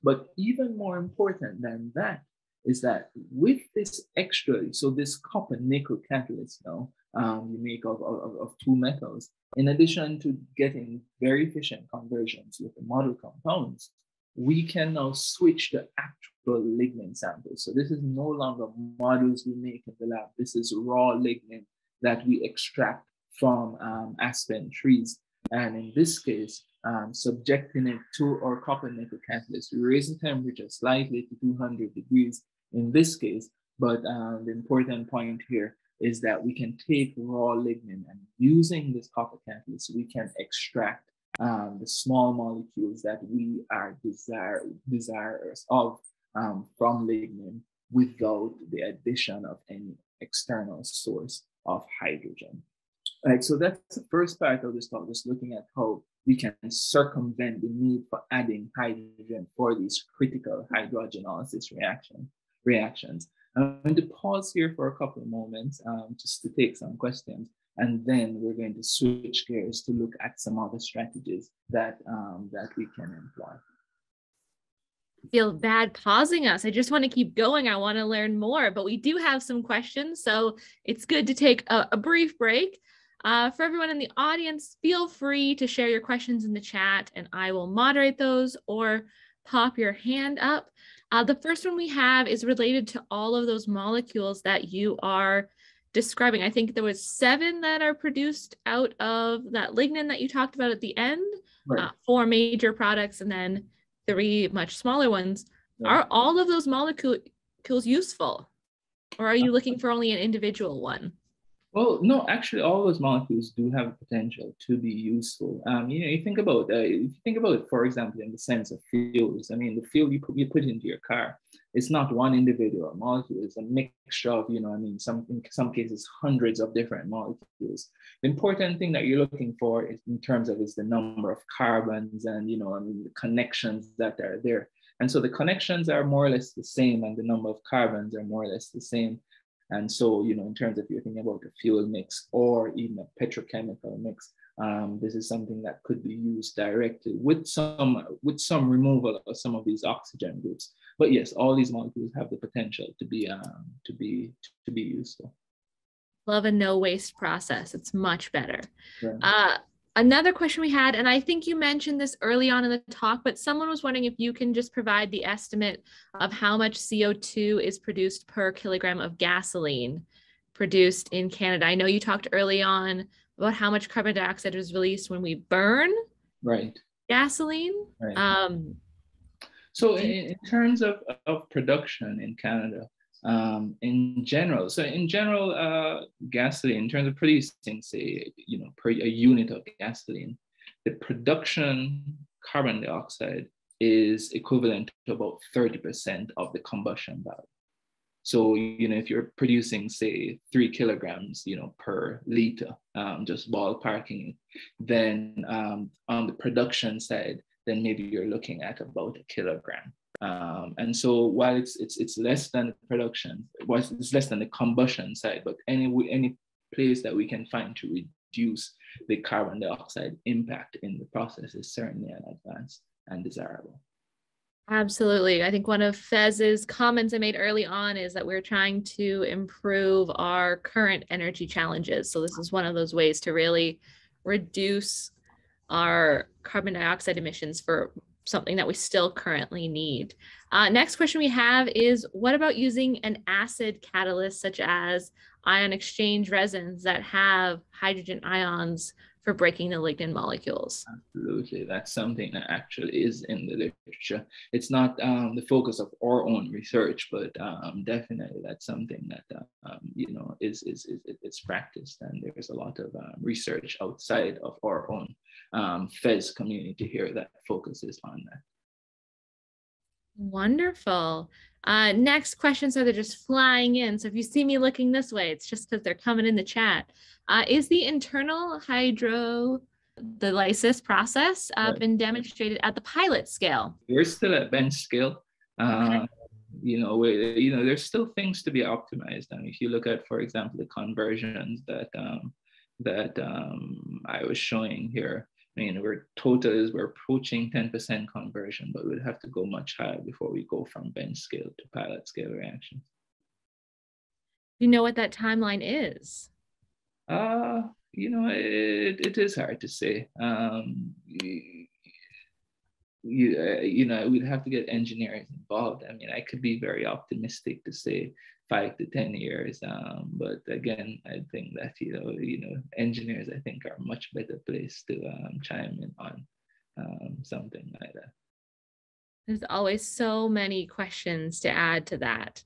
But even more important than that is that with this extra, so this copper nickel catalyst now, um, you make of, of, of two metals, in addition to getting very efficient conversions with the model compounds, we can now switch the actual lignin samples. So this is no longer models we make in the lab. This is raw lignin that we extract from um, aspen trees. And in this case, um, subjecting it to our copper nickel catalyst, we raise the temperature slightly to 200 degrees in this case. But um, the important point here is that we can take raw lignin and using this copper catalyst, we can extract um, the small molecules that we are desire, desirous of um, from lignin without the addition of any external source of hydrogen. Right, so that's the first part of this talk, just looking at how we can circumvent the need for adding hydrogen for these critical hydrogenolysis reaction, reactions. I'm going to pause here for a couple of moments um, just to take some questions. And then we're going to switch gears to look at some other strategies that, um, that we can employ. Feel bad pausing us. I just want to keep going. I want to learn more, but we do have some questions. So it's good to take a, a brief break. Uh, for everyone in the audience, feel free to share your questions in the chat and I will moderate those or pop your hand up. Uh, the first one we have is related to all of those molecules that you are describing. I think there was seven that are produced out of that lignin that you talked about at the end, right. uh, four major products, and then three much smaller ones. Yeah. Are all of those molecules useful? Or are you looking for only an individual one? Well, no, actually, all those molecules do have a potential to be useful. Um, you know, you think about uh, if you think about it, for example, in the sense of fuels. I mean, the fuel you put, you put into your car, it's not one individual molecule. It's a mixture of, you know, I mean, some in some cases, hundreds of different molecules. The important thing that you're looking for is in terms of is the number of carbons and you know, I mean, the connections that are there. And so the connections are more or less the same, and the number of carbons are more or less the same. And so, you know, in terms of you're thinking about a fuel mix or even a petrochemical mix, um, this is something that could be used directly with some with some removal of some of these oxygen groups. But yes, all these molecules have the potential to be um, to be to be useful. Love a no waste process. It's much better. Yeah. Uh, Another question we had, and I think you mentioned this early on in the talk, but someone was wondering if you can just provide the estimate of how much CO2 is produced per kilogram of gasoline produced in Canada. I know you talked early on about how much carbon dioxide is released when we burn right gasoline. Right. Um, so in, in terms of, of production in Canada, um, in general. So in general, uh, gasoline, in terms of producing, say, you know, per a unit of gasoline, the production carbon dioxide is equivalent to about 30% of the combustion value. So, you know, if you're producing, say, three kilograms, you know, per liter, um, just ballparking then um, on the production side, then maybe you're looking at about a kilogram. Um, and so while it's it's it's less than production, it's less than the combustion side, but any any place that we can find to reduce the carbon dioxide impact in the process is certainly an advance and desirable. Absolutely. I think one of FES's comments I made early on is that we're trying to improve our current energy challenges. So this is one of those ways to really reduce our carbon dioxide emissions for something that we still currently need. Uh, next question we have is what about using an acid catalyst such as ion exchange resins that have hydrogen ions for breaking the lignin molecules? Absolutely, that's something that actually is in the literature. It's not um, the focus of our own research, but um, definitely that's something that um, you know is, is is it's practiced, and there's a lot of um, research outside of our own um, FES community here that focuses on that. Wonderful. Uh, next questions are they're just flying in. So if you see me looking this way, it's just because they're coming in the chat. Uh, is the internal hydro the lysis process uh, right. been demonstrated at the pilot scale? We're still at bench scale. Uh, okay. you know, where, you know, there's still things to be optimized. And if you look at, for example, the conversions that um, that um, I was showing here, I mean, we're total is we're approaching 10% conversion, but we'd have to go much higher before we go from bench scale to pilot scale reactions. Do you know what that timeline is? Uh, you know, it, it is hard to say. Um, you, uh, you know, we'd have to get engineers involved. I mean, I could be very optimistic to say five to 10 years. Um, but again, I think that, you know, you know, engineers, I think are much better placed to um, chime in on um, something like that. There's always so many questions to add to that.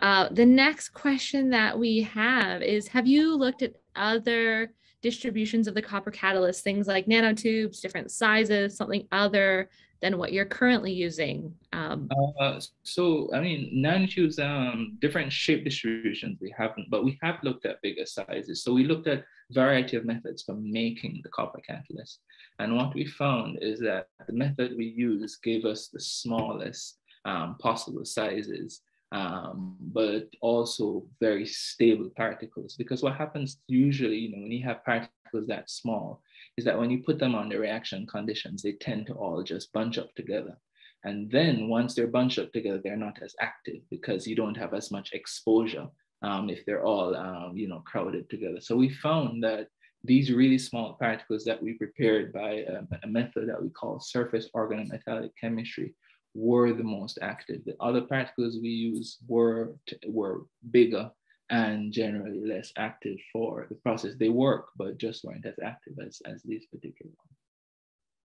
Uh, the next question that we have is, have you looked at other distributions of the copper catalyst, things like nanotubes, different sizes, something other than what you're currently using? Um, uh, so, I mean, nanotubes, um, different shape distributions we haven't, but we have looked at bigger sizes. So we looked at variety of methods for making the copper catalyst. And what we found is that the method we used gave us the smallest um, possible sizes um, but also very stable particles. Because what happens usually, you know, when you have particles that small, is that when you put them on the reaction conditions, they tend to all just bunch up together. And then once they're bunched up together, they're not as active because you don't have as much exposure um, if they're all, um, you know, crowded together. So we found that these really small particles that we prepared by a, a method that we call surface organometallic chemistry were the most active. The other particles we use were, were bigger and generally less active for the process. They work, but just weren't as active as, as these particular ones.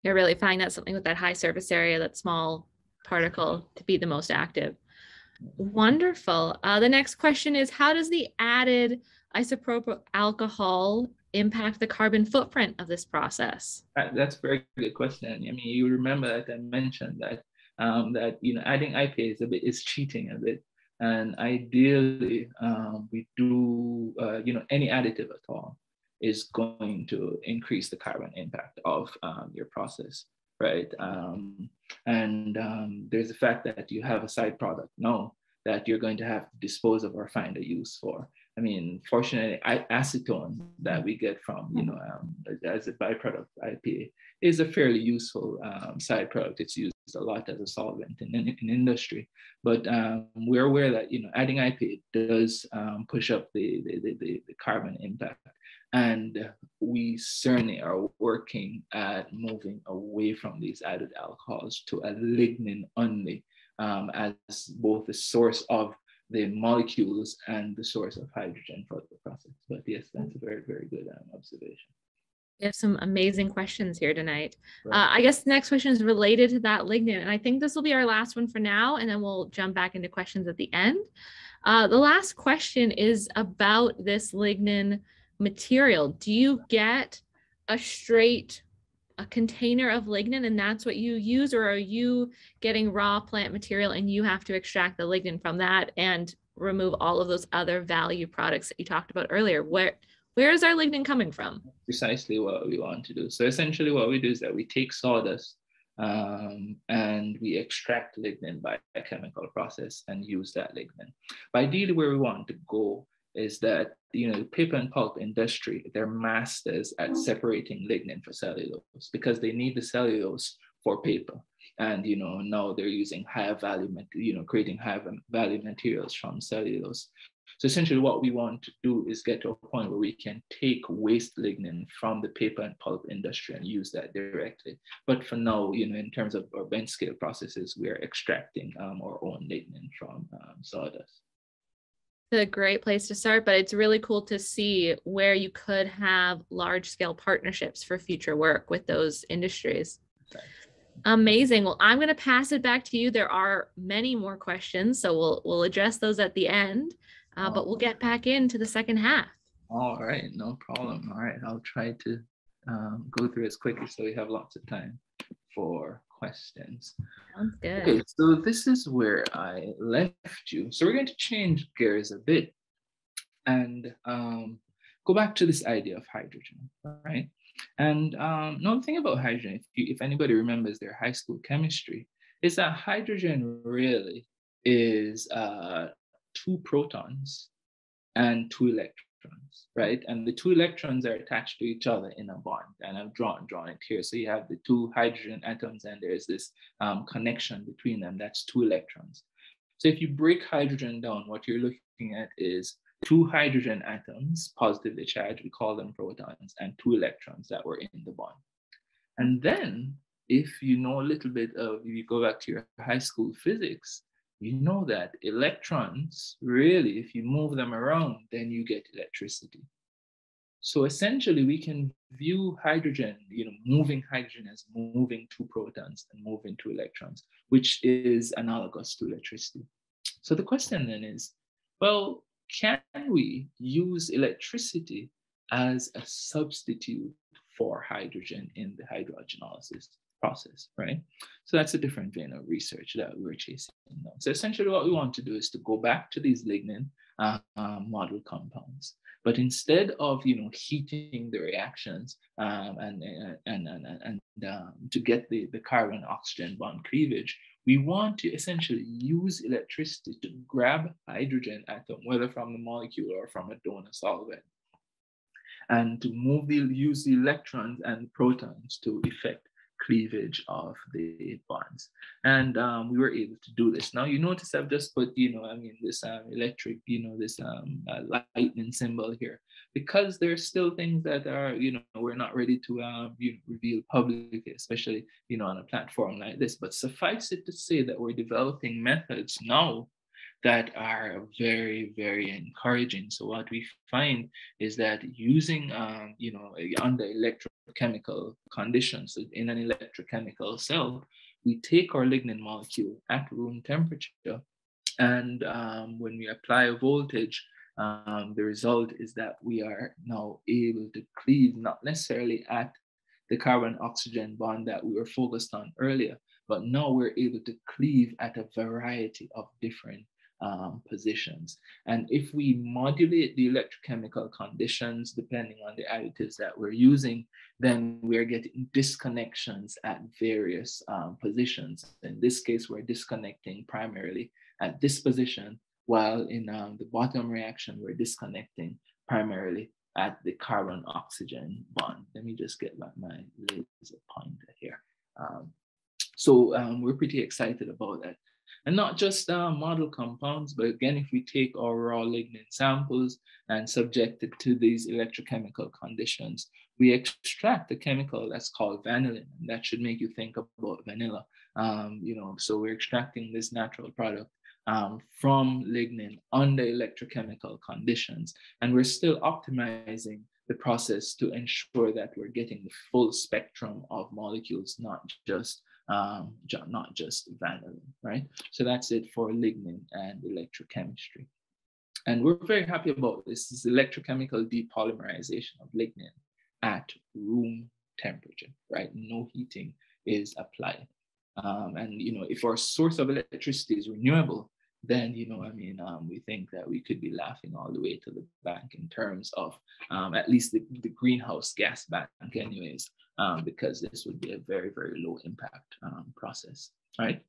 You're really finding that something with that high surface area, that small particle to be the most active. Wonderful. Uh, the next question is How does the added isopropyl alcohol impact the carbon footprint of this process? That's a very good question. I mean, you remember that I mentioned that um, that you know adding IPA is a bit is cheating a bit. And ideally, um, we do uh, you know any additive at all is going to increase the carbon impact of um, your process, right? Um, and um, there's the fact that you have a side product now that you're going to have to dispose of or find a use for. I mean, fortunately, acetone that we get from, you know, um, as a byproduct IPA is a fairly useful um, side product. It's used a lot as a solvent in, in, in industry, but um, we're aware that, you know, adding IP does um, push up the, the, the, the, carbon impact. And we certainly are working at moving away from these added alcohols to a lignin only um, as both the source of the molecules and the source of hydrogen for the process. But yes, that's a very, very good um, observation. We have some amazing questions here tonight. Right. Uh, I guess the next question is related to that lignin, and I think this will be our last one for now, and then we'll jump back into questions at the end. Uh, the last question is about this lignin material. Do you get a straight a container of lignin and that's what you use or are you getting raw plant material and you have to extract the lignin from that and remove all of those other value products that you talked about earlier where where is our lignin coming from? Precisely what we want to do. So essentially what we do is that we take sawdust um, and we extract lignin by a chemical process and use that lignin. But ideally where we want to go is that you know the paper and pulp industry they're masters at separating lignin for cellulose because they need the cellulose for paper. And you know now they're using higher value you know creating higher value materials from cellulose so essentially what we want to do is get to a point where we can take waste lignin from the paper and pulp industry and use that directly but for now you know in terms of our bench scale processes we're extracting um, our own lignin from um, sawdust a great place to start, but it's really cool to see where you could have large scale partnerships for future work with those industries. Amazing. Well, I'm going to pass it back to you. There are many more questions, so we'll we'll address those at the end, uh, but we'll get back into the second half. All right, no problem. All right, I'll try to um, go through as quickly so we have lots of time for questions. Sounds good. Okay, so this is where I left you. So we're going to change gears a bit and um, go back to this idea of hydrogen, right? And um, another thing about hydrogen, if, you, if anybody remembers their high school chemistry, is that hydrogen really is uh, two protons and two electrons, right? And the two electrons are attached to each other in a bond. And I've drawn, drawn it here. So you have the two hydrogen atoms and there's this um, connection between them. That's two electrons. So if you break hydrogen down, what you're looking at is two hydrogen atoms, positively charged, we call them protons, and two electrons that were in the bond. And then if you know a little bit of, if you go back to your high school physics, you know that electrons, really, if you move them around, then you get electricity. So essentially, we can view hydrogen, you know, moving hydrogen as moving two protons and moving two electrons, which is analogous to electricity. So the question then is, well, can we use electricity as a substitute for hydrogen in the hydrogenolysis process, right? So that's a different vein of research that we're chasing. Now. So essentially what we want to do is to go back to these lignin uh, uh, model compounds. But instead of you know heating the reactions um, and, and, and, and, um, to get the, the carbon oxygen bond cleavage, we want to essentially use electricity to grab hydrogen atom, whether from the molecule or from a donor solvent, and to move the use the electrons and protons to effect cleavage of the bonds. And um, we were able to do this. Now you notice I've just put, you know, I mean, this um, electric, you know, this um, uh, lightning symbol here, because there's still things that are, you know, we're not ready to uh, you know, reveal publicly, especially, you know, on a platform like this. But suffice it to say that we're developing methods now that are very, very encouraging. So what we find is that using, um, you know, under electrochemical conditions in an electrochemical cell, we take our lignin molecule at room temperature, and um, when we apply a voltage, um, the result is that we are now able to cleave not necessarily at the carbon oxygen bond that we were focused on earlier, but now we're able to cleave at a variety of different um, positions. And if we modulate the electrochemical conditions, depending on the additives that we're using, then we're getting disconnections at various um, positions. In this case, we're disconnecting primarily at this position, while in um, the bottom reaction, we're disconnecting primarily at the carbon oxygen bond. Let me just get my laser pointer here. Um, so um, we're pretty excited about that. And not just uh, model compounds, but again, if we take our raw lignin samples and subject it to these electrochemical conditions, we extract a chemical that's called vanillin. And that should make you think about vanilla. Um, you know, so we're extracting this natural product um, from lignin under electrochemical conditions. And we're still optimizing the process to ensure that we're getting the full spectrum of molecules, not just um, not just vanillin, right? So that's it for lignin and electrochemistry. And we're very happy about this. This is electrochemical depolymerization of lignin at room temperature, right? No heating is applied. Um, and you know, if our source of electricity is renewable, then you know, I mean, um, we think that we could be laughing all the way to the bank in terms of um, at least the, the greenhouse gas bank, anyways, um, because this would be a very, very low impact um, process, right?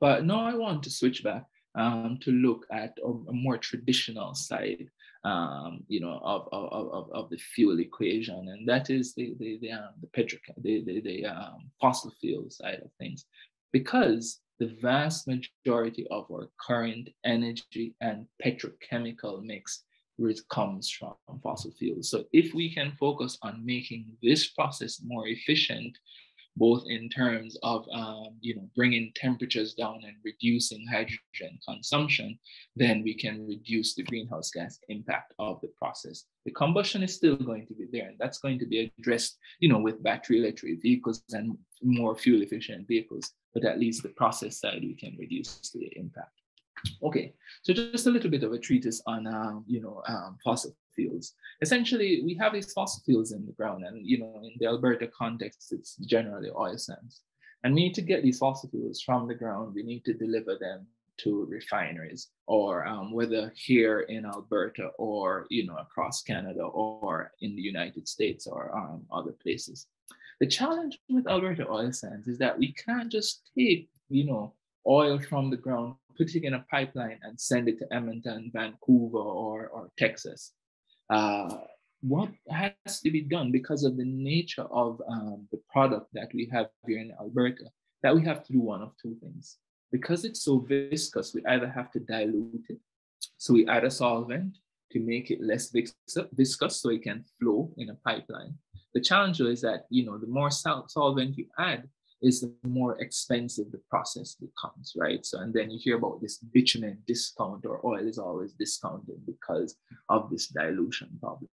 But now I want to switch back um, to look at a, a more traditional side, um, you know, of, of, of, of, the fuel equation, and that is the the the, um, the petrochem, the, the, the um, fossil fuel side of things, because the vast majority of our current energy and petrochemical mix comes from fossil fuels. So if we can focus on making this process more efficient, both in terms of um, you know bringing temperatures down and reducing hydrogen consumption, then we can reduce the greenhouse gas impact of the process. The combustion is still going to be there, and that's going to be addressed, you know, with battery electric vehicles and more fuel efficient vehicles. But at least the process side, we can reduce the impact. Okay, so just a little bit of a treatise on, um, you know, um, fossil fuels. Essentially, we have these fossil fuels in the ground, and you know, in the Alberta context, it's generally oil sands. And we need to get these fossil fuels from the ground. We need to deliver them to refineries, or um, whether here in Alberta, or you know, across Canada, or in the United States, or um, other places. The challenge with Alberta oil sands is that we can't just take, you know, oil from the ground put it in a pipeline and send it to Edmonton, Vancouver, or, or Texas. Uh, what has to be done because of the nature of um, the product that we have here in Alberta, that we have to do one of two things. Because it's so viscous, we either have to dilute it, so we add a solvent to make it less viscous so it can flow in a pipeline. The challenge is that, you know, the more solvent you add, is the more expensive the process becomes, right? So, and then you hear about this bitumen discount or oil is always discounted because of this dilution problem.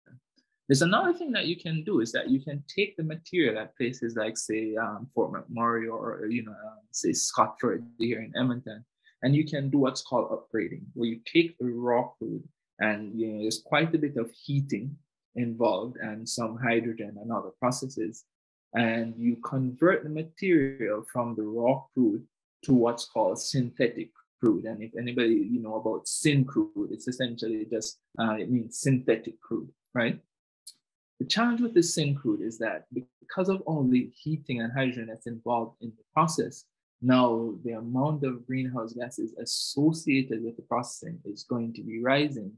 There's another thing that you can do is that you can take the material at places like, say, um, Fort McMurray or, you know, um, say Scotford here in Edmonton, and you can do what's called upgrading, where you take the raw food and you know there's quite a bit of heating involved and some hydrogen and other processes and you convert the material from the raw crude to what's called synthetic crude. And if anybody you know about syn crude, it's essentially just uh, it means synthetic crude, right? The challenge with the syn crude is that because of all the heating and hydrogen that's involved in the process, now the amount of greenhouse gases associated with the processing is going to be rising.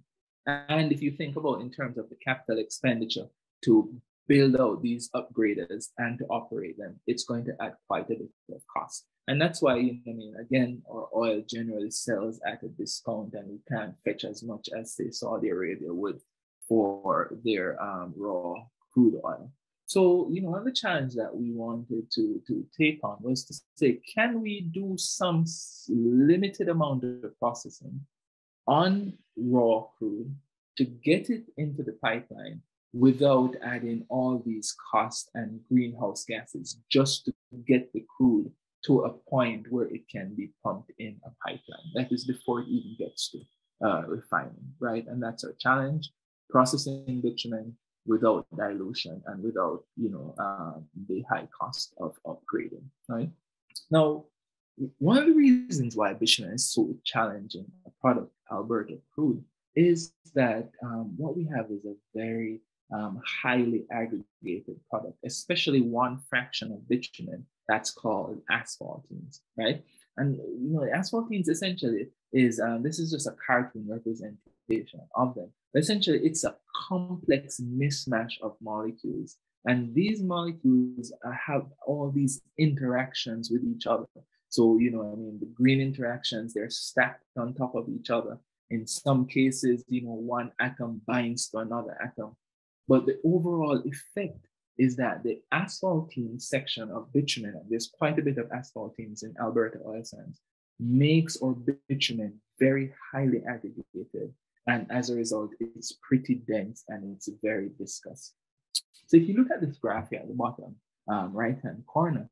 And if you think about in terms of the capital expenditure to build out these upgraders and to operate them, it's going to add quite a bit of cost. And that's why, you know, I mean, again, our oil generally sells at a discount and we can't fetch as much as, say, Saudi Arabia would for their um, raw crude oil. So, you know, one of the challenge that we wanted to, to take on was to say, can we do some limited amount of processing on raw crude to get it into the pipeline without adding all these costs and greenhouse gases just to get the crude to a point where it can be pumped in a pipeline. That is before it even gets to uh, refining, right? And that's our challenge. Processing bitumen without dilution and without, you know, uh, the high cost of upgrading, right? Now, one of the reasons why bitumen is so challenging a product, Alberta crude, is that um, what we have is a very um, highly aggregated product, especially one fraction of bitumen that's called asphaltenes, right? And you know, asphaltenes essentially is um, this is just a cartoon representation of them. But essentially, it's a complex mismatch of molecules, and these molecules uh, have all these interactions with each other. So you know, I mean, the green interactions they're stacked on top of each other. In some cases, you know, one atom binds to another atom but the overall effect is that the asphaltene section of bitumen, there's quite a bit of asphaltenes in Alberta oil sands, makes our bitumen very highly aggregated. And as a result, it's pretty dense and it's very viscous. So if you look at this graph here at the bottom um, right-hand corner,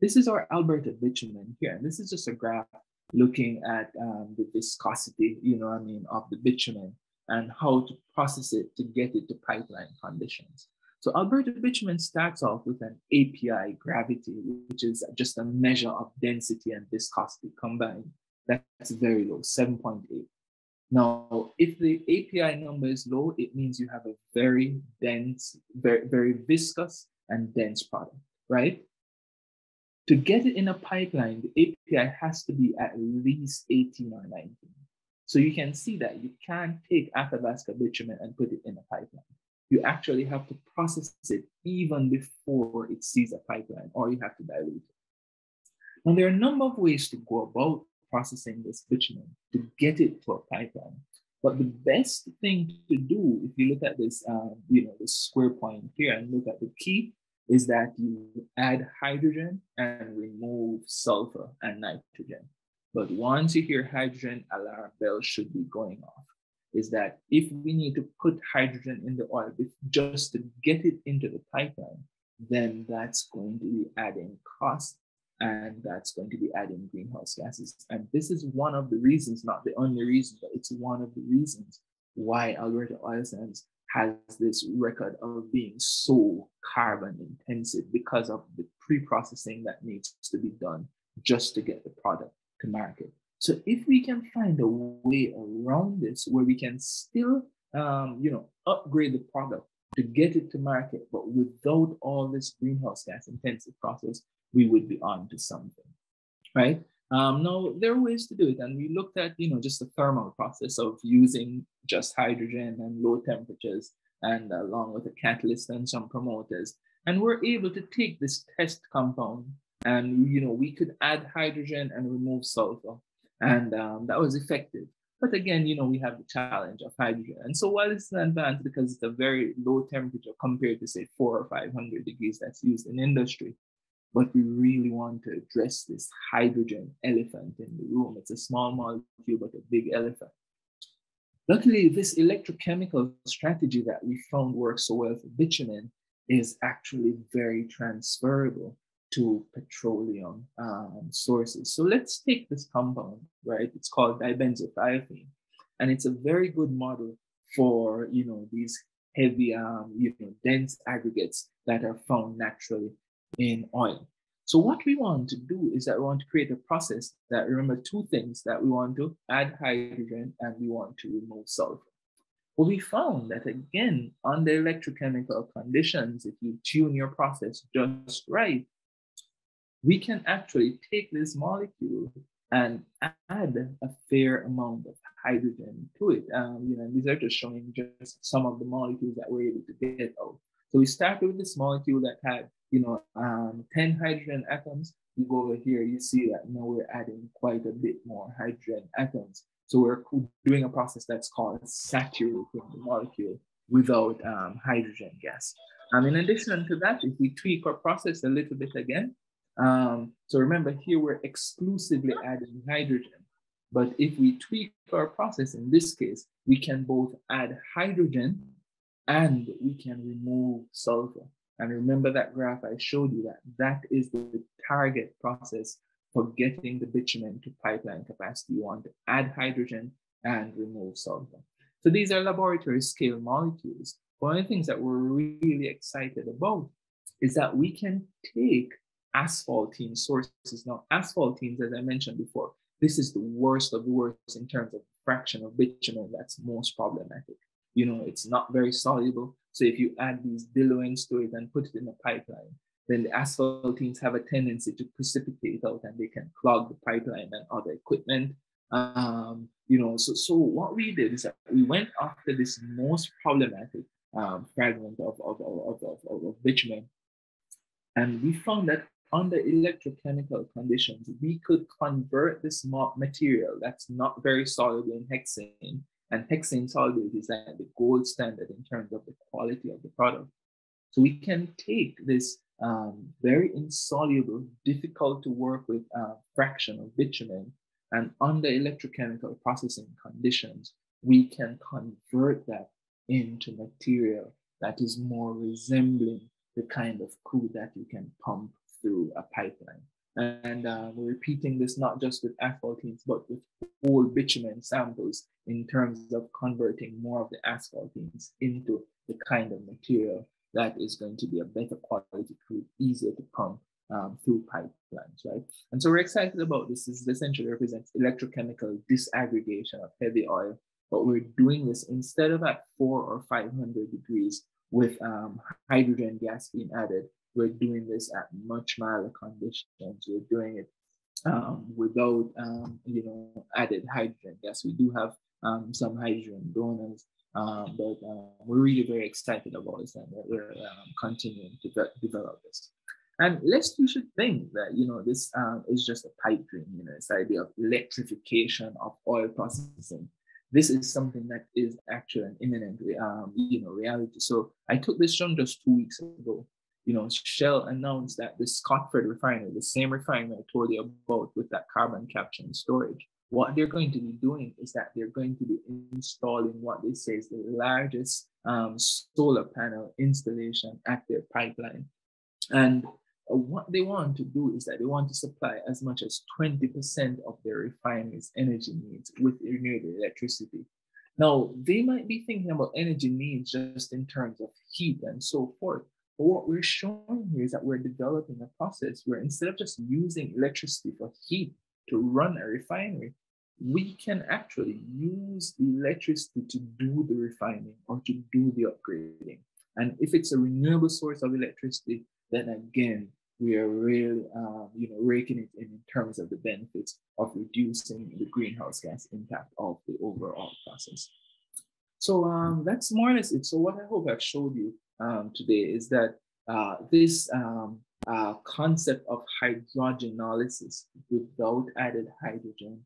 this is our Alberta bitumen here. And this is just a graph looking at um, the viscosity, you know I mean, of the bitumen and how to process it to get it to pipeline conditions. So Alberta bitumen starts off with an API gravity, which is just a measure of density and viscosity combined. That's very low, 7.8. Now, if the API number is low, it means you have a very dense, very, very viscous and dense product, right? To get it in a pipeline, the API has to be at least 18 or 19. So you can see that you can't take Athabasca bitumen and put it in a pipeline. You actually have to process it even before it sees a pipeline, or you have to dilute it. Now, there are a number of ways to go about processing this bitumen to get it to a pipeline. But the best thing to do, if you look at this, um, you know, this square point here and look at the key, is that you add hydrogen and remove sulfur and nitrogen. But once you hear hydrogen, alarm bells should be going off. Is that if we need to put hydrogen in the oil just to get it into the pipeline, then that's going to be adding cost and that's going to be adding greenhouse gases. And this is one of the reasons, not the only reason, but it's one of the reasons why Alberta Oil Sands has this record of being so carbon intensive because of the pre-processing that needs to be done just to get the product to market. So if we can find a way around this where we can still, um, you know, upgrade the product to get it to market, but without all this greenhouse gas intensive process, we would be on to something, right? Um, now, there are ways to do it, and we looked at, you know, just the thermal process of using just hydrogen and low temperatures, and along with a catalyst and some promoters, and we're able to take this test compound, and you know, we could add hydrogen and remove sulfur, and um, that was effective. But again, you know, we have the challenge of hydrogen, and so while it's an advance because it's a very low temperature compared to say four or five hundred degrees that's used in industry, but we really want to address this hydrogen elephant in the room. It's a small molecule, but a big elephant. Luckily, this electrochemical strategy that we found works so well for bitumen is actually very transferable to petroleum um, sources. So let's take this compound, right? It's called dibenzothiophene, and it's a very good model for you know these heavy, um, you know, dense aggregates that are found naturally in oil. So what we want to do is that we want to create a process that remember two things that we want to add hydrogen and we want to remove sulfur. Well, we found that again, under electrochemical conditions, if you tune your process just right, we can actually take this molecule and add a fair amount of hydrogen to it. Um, you know, these are just showing just some of the molecules that we're able to get out. So we started with this molecule that had, you know, um, 10 hydrogen atoms. You go over here, you see that now we're adding quite a bit more hydrogen atoms. So we're doing a process that's called saturating the molecule without um, hydrogen gas. Um, in addition to that, if we tweak our process a little bit again, um, so remember here we're exclusively adding hydrogen. But if we tweak our process in this case, we can both add hydrogen and we can remove sulfur. And remember that graph I showed you that that is the target process for getting the bitumen to pipeline capacity. You want to add hydrogen and remove sulfur. So these are laboratory scale molecules. One of the things that we're really excited about is that we can take asphaltene sources. Now, asphaltenes, as I mentioned before, this is the worst of the worst in terms of fraction of bitumen that's most problematic you know, it's not very soluble. So if you add these diluents to it and put it in a pipeline, then the asphaltenes have a tendency to precipitate out and they can clog the pipeline and other equipment. Um, you know, so so what we did is that we went after this most problematic um, fragment of, of, of, of, of bitumen, and we found that under electrochemical conditions, we could convert this material that's not very soluble in hexane and hexane solubility is like the gold standard in terms of the quality of the product. So we can take this um, very insoluble, difficult to work with uh, fraction of bitumen, and under electrochemical processing conditions, we can convert that into material that is more resembling the kind of crude that you can pump through a pipeline. And uh, we're repeating this not just with asphaltenes, but with whole bitumen samples in terms of converting more of the asphaltenes into the kind of material that is going to be a better quality crude, easier to pump um, through pipelines, right? And so we're excited about this. This essentially represents electrochemical disaggregation of heavy oil, but we're doing this instead of at four or 500 degrees with um, hydrogen gas being added, we're doing this at much milder conditions. We're doing it um, without, um, you know, added hydrogen. Yes, we do have um, some hydrogen donors, um, but uh, we're really very excited about this and we're um, continuing to de- develop this. And lest you should think that, you know, this um, is just a pipe dream, you know, this idea of electrification of oil processing this is something that is actually an imminent, um, you know, reality. So I took this from just two weeks ago, you know, Shell announced that the Scotford refinery, the same refinery I told you about with that carbon capture and storage, what they're going to be doing is that they're going to be installing what they say is the largest um, solar panel installation at their pipeline. And what they want to do is that they want to supply as much as 20% of their refinery's energy needs with renewable electricity. Now, they might be thinking about energy needs just in terms of heat and so forth, but what we're showing here is that we're developing a process where instead of just using electricity for heat to run a refinery, we can actually use the electricity to do the refining or to do the upgrading. And if it's a renewable source of electricity, then again, we are really, um, you know, raking it in, in terms of the benefits of reducing the greenhouse gas impact of the overall process. So um, that's more or less it. So what I hope I've showed you um, today is that uh, this um, uh, concept of hydrogenolysis without added hydrogen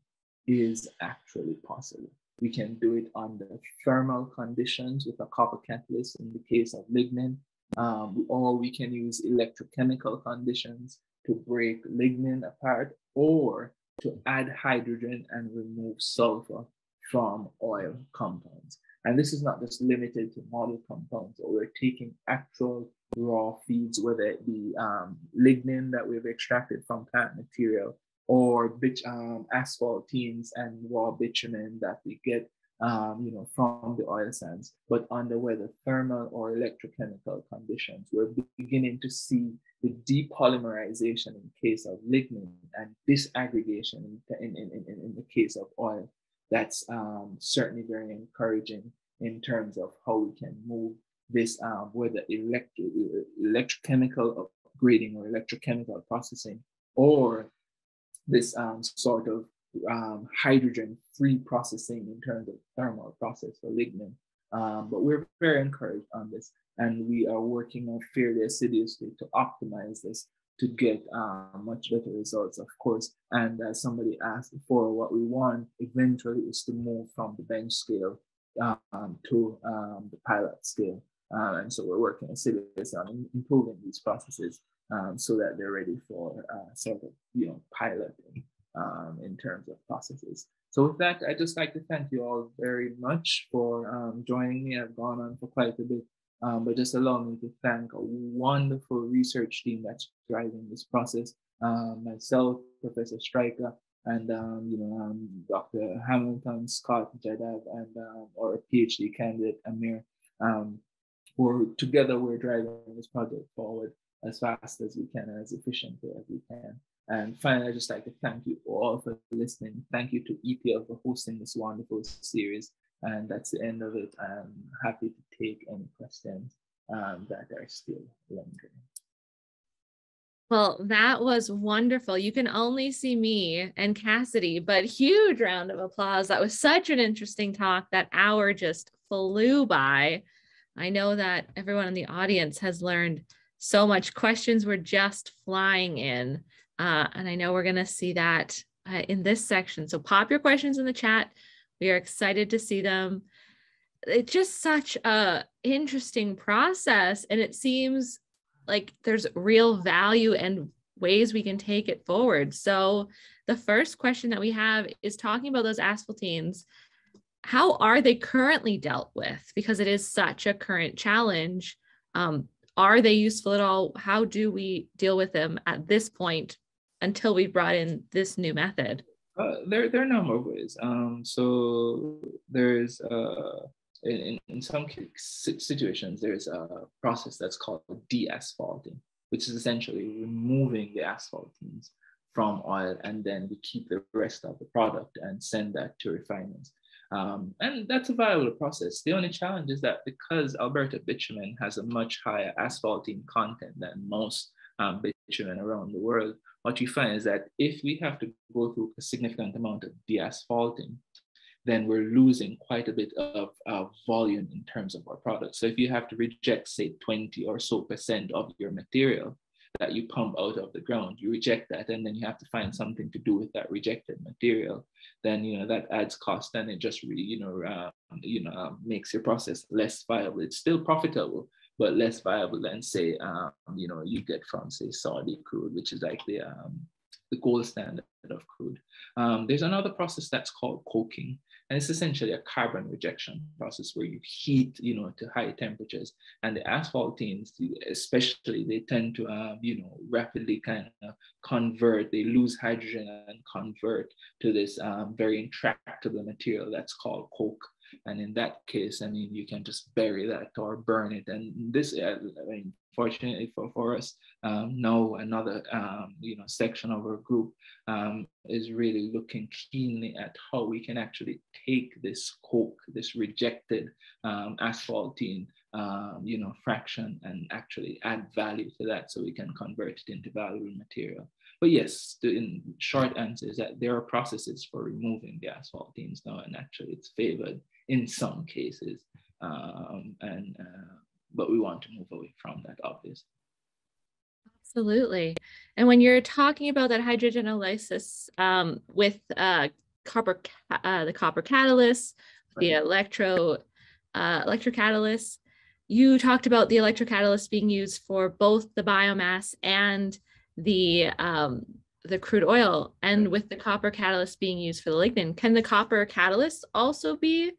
is actually possible. We can do it under thermal conditions with a copper catalyst in the case of lignin, um, or we can use electrochemical conditions to break lignin apart or to add hydrogen and remove sulfur from oil compounds. And this is not just limited to model compounds, we're taking actual raw feeds, whether it be um, lignin that we've extracted from plant material or bit, um, asphaltenes and raw bitumen that we get um, you know, from the oil sands, but under whether thermal or electrochemical conditions, we're beginning to see the depolymerization in case of lignin and disaggregation in, in, in, in, the case of oil. That's um, certainly very encouraging in terms of how we can move this, um, whether elect- electrochemical upgrading or electrochemical processing, or this um, sort of um, hydrogen-free processing in terms of thermal process for lignin. Um, but we're very encouraged on this, and we are working on fairly assiduously to optimize this to get uh, much better results, of course. And as somebody asked before, what we want eventually is to move from the bench scale um, to um, the pilot scale. Uh, and so we're working assiduously on improving these processes um, so that they're ready for uh, sort of, you know, piloting um, in terms of processes. So with that, I'd just like to thank you all very much for um, joining me. I've gone on for quite a bit, um, but just allow me to thank a wonderful research team that's driving this process. Um, myself, Professor Stryker, and um, you know um, Dr. Hamilton, Scott, Jadav, and our PhD candidate Amir. we're together. We're driving this project forward as fast as we can and as efficiently as we can. And finally, I'd just like to thank you all for listening. Thank you to EPL for hosting this wonderful series. And that's the end of it. I'm happy to take any questions um, that are still lingering. Well, that was wonderful. You can only see me and Cassidy, but huge round of applause. That was such an interesting talk. That hour just flew by. I know that everyone in the audience has learned so much. Questions were just flying in. Uh, and I know we're going to see that uh, in this section. So pop your questions in the chat. We are excited to see them. It's just such a interesting process, and it seems like there's real value and ways we can take it forward. So the first question that we have is talking about those asphaltenes. How are they currently dealt with? Because it is such a current challenge. Um, are they useful at all? How do we deal with them at this point until we brought in this new method? Uh, there, there are a number of ways. Um, so there's uh, in, in some situations there's a process that's called de-asphalting, which is essentially removing the asphaltenes from oil, and then we keep the rest of the product and send that to refinements. Um, and that's a viable process. The only challenge is that because Alberta bitumen has a much higher asphaltene content than most um, bitumen around the world, what you find is that if we have to go through a significant amount of de-asphalting, then we're losing quite a bit of uh, volume in terms of our product. So if you have to reject, say, 20 or so percent of your material that you pump out of the ground, you reject that, and then you have to find something to do with that rejected material. Then you know that adds cost, and it just you know uh, you know uh, makes your process less viable. It's still profitable, but less viable than say, um, you know, you get from say Saudi crude, which is like the um, the gold standard of crude. Um, there's another process that's called coking, and it's essentially a carbon rejection process where you heat, you know, to high temperatures. And the asphaltenes, especially, they tend to, um, you know, rapidly kind of convert. They lose hydrogen and convert to this um, very intractable material that's called coke. And in that case, I mean, you can just bury that or burn it. And this, uh, I mean, fortunately for, for us, um, now another, um, you know, section of our group um, is really looking keenly at how we can actually take this coke, this rejected um, asphaltene, um, you know, fraction and actually add value to that so we can convert it into valuable material. But yes, the in short answer is that there are processes for removing the asphaltenes now, and actually it's favored in some cases. Um, and uh, but we want to move away from that, obviously. Absolutely. And when you're talking about that hydrogenolysis um, with uh, copper, uh, the copper catalyst, right. the electro uh, electrocatalyst, you talked about the electrocatalyst being used for both the biomass and the um, the crude oil, and with the copper catalyst being used for the lignin. Can the copper catalyst also be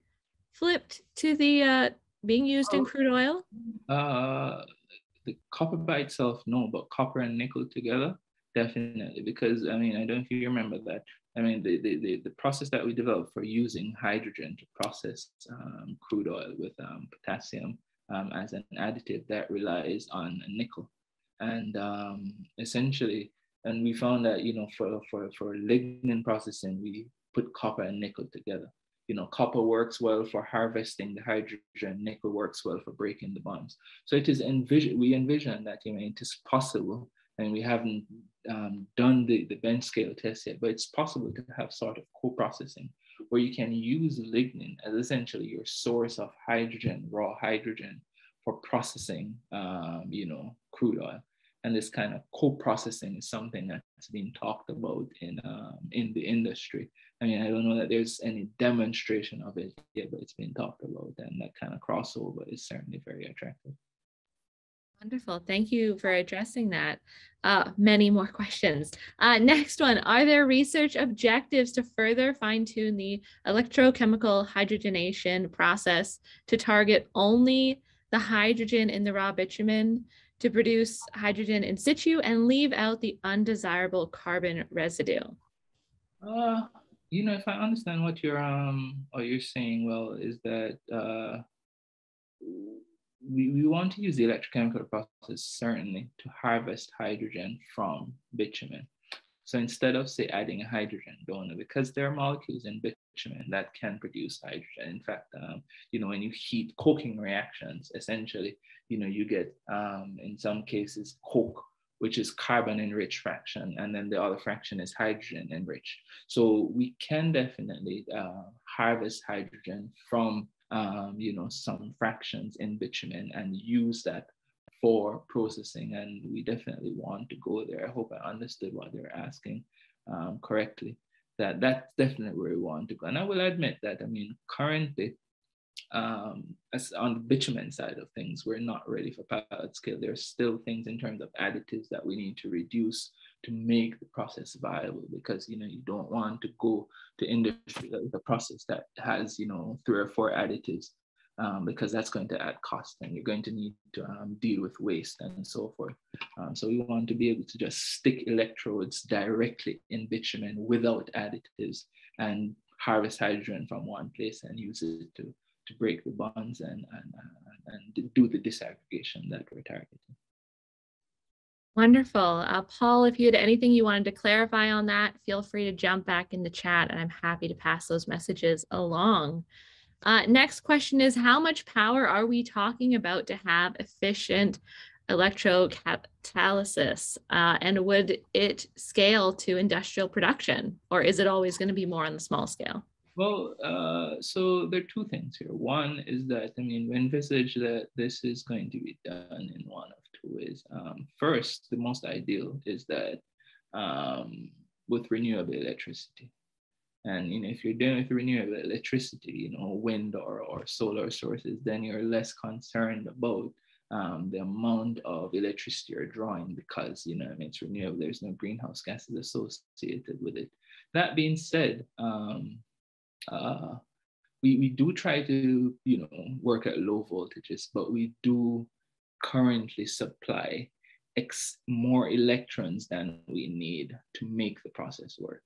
flipped to the uh, being used oh. in crude oil? Uh, the copper by itself, no, but copper and nickel together, definitely. Because I mean, I don't know if you remember that. I mean, the, the, the, the process that we developed for using hydrogen to process um, crude oil with um, potassium um, as an additive that relies on nickel. And um, essentially, and we found that, you know, for, for, for lignin processing, we put copper and nickel together. You know, copper works well for harvesting the hydrogen, nickel works well for breaking the bonds. So it is envision, we envision that, you know, it is possible and we haven't um, done the, the bench scale test yet, but it's possible to have sort of co-processing where you can use lignin as essentially your source of hydrogen, raw hydrogen for processing, um, you know, crude oil. And this kind of co-processing is something that's being talked about in um, in the industry. I mean, I don't know that there's any demonstration of it yet, but it's been talked about, and that kind of crossover is certainly very attractive. Wonderful. Thank you for addressing that. Uh, many more questions. Uh, next one, are there research objectives to further fine tune the electrochemical hydrogenation process to target only the hydrogen in the raw bitumen to produce hydrogen in situ and leave out the undesirable carbon residue? Uh, you know, if I understand what you're um what you're saying, well, is that uh we, we want to use the electrochemical process certainly to harvest hydrogen from bitumen. So instead of say adding a hydrogen donor, because there are molecules in bitumen that can produce hydrogen. In fact, um, you know, when you heat coking reactions, essentially, you know, you get um, in some cases coke, which is carbon enriched fraction, and then the other fraction is hydrogen enriched. So we can definitely uh, harvest hydrogen from um, you know, some fractions in bitumen and use that for processing. And we definitely want to go there. I hope I understood what they're asking um, correctly. That that's definitely where we want to go. And I will admit that, I mean, currently, um, as on the bitumen side of things, we're not ready for pilot scale. There's still things in terms of additives that we need to reduce to make the process viable because you know you don't want to go to industry with a process that has you know three or four additives um, because that's going to add cost and you're going to need to um, deal with waste and so forth. Um, so we want to be able to just stick electrodes directly in bitumen without additives and harvest hydrogen from one place and use it to to break the bonds and, and, and do the disaggregation that we're targeting. Wonderful. Uh, Paul, if you had anything you wanted to clarify on that, feel free to jump back in the chat and I'm happy to pass those messages along. Uh, next question is how much power are we talking about to have efficient electrocatalysis uh, and would it scale to industrial production or is it always going to be more on the small scale? Well, uh, so there are two things here. One is that, I mean, we envisage that this is going to be done in one of two ways. Um, first, the most ideal is that um, with renewable electricity. And you know, if you're doing with renewable electricity, you know, wind or, or solar sources, then you're less concerned about um, the amount of electricity you're drawing because you know it's renewable. There's no greenhouse gases associated with it. That being said, um, uh, we, we do try to, you know, work at low voltages, but we do currently supply more electrons than we need to make the process work.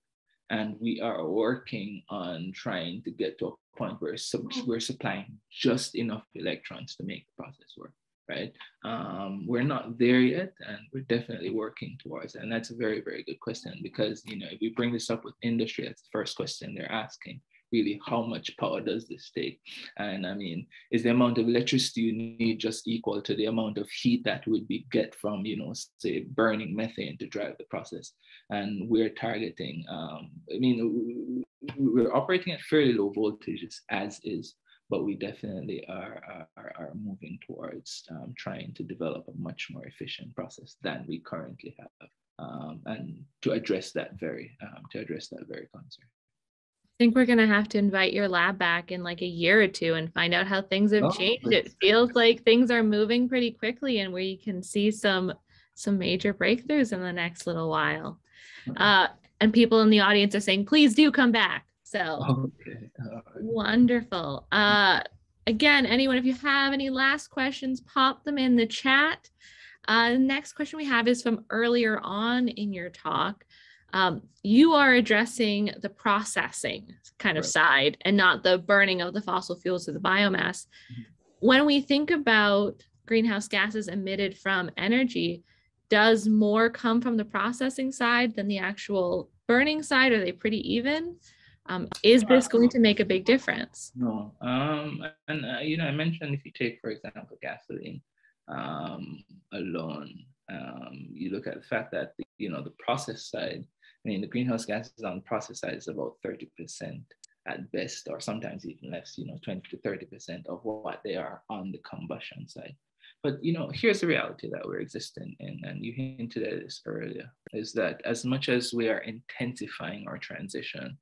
And we are working on trying to get to a point where sub- we're supplying just enough electrons to make the process work, right? Um, we're not there yet, and we're definitely working towards it. And that's a very, very good question because, you know, if we bring this up with industry, that's the first question they're asking really how much power does this take? And I mean, is the amount of electricity you need just equal to the amount of heat that would be get from, you know, say burning methane to drive the process? And we're targeting, um, I mean, we're operating at fairly low voltages as is, but we definitely are, are, are moving towards um, trying to develop a much more efficient process than we currently have. Um, and to address that very, um, to address that very concern think we're going to have to invite your lab back in like a year or two and find out how things have oh, changed. It feels like things are moving pretty quickly and we can see some some major breakthroughs in the next little while. Uh, and people in the audience are saying, please do come back. So okay. right. wonderful. Uh, again, anyone, if you have any last questions, pop them in the chat. Uh, the next question we have is from earlier on in your talk um, you are addressing the processing kind of right. side and not the burning of the fossil fuels or the biomass. Mm-hmm. When we think about greenhouse gases emitted from energy, does more come from the processing side than the actual burning side? Are they pretty even? Um, is this going to make a big difference? No. Um, and, uh, you know, I mentioned if you take, for example, gasoline um, alone, um, you look at the fact that, you know, the process side I mean, the greenhouse gases on process side is about 30% at best, or sometimes even less, you know, 20 to 30% of what they are on the combustion side. But, you know, here's the reality that we're existing in, and you hinted at this earlier, is that as much as we are intensifying our transition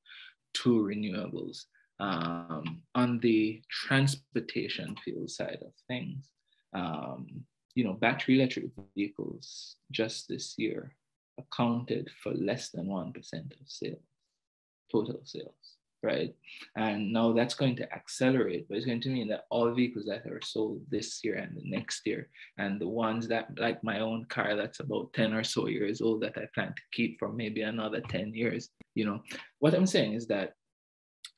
to renewables, um, on the transportation fuel side of things, um, you know, battery electric vehicles just this year accounted for less than 1% of sales, total sales, right? And now that's going to accelerate, but it's going to mean that all vehicles that are sold this year and the next year, and the ones that, like my own car that's about 10 or so years old that I plan to keep for maybe another 10 years, you know, what I'm saying is that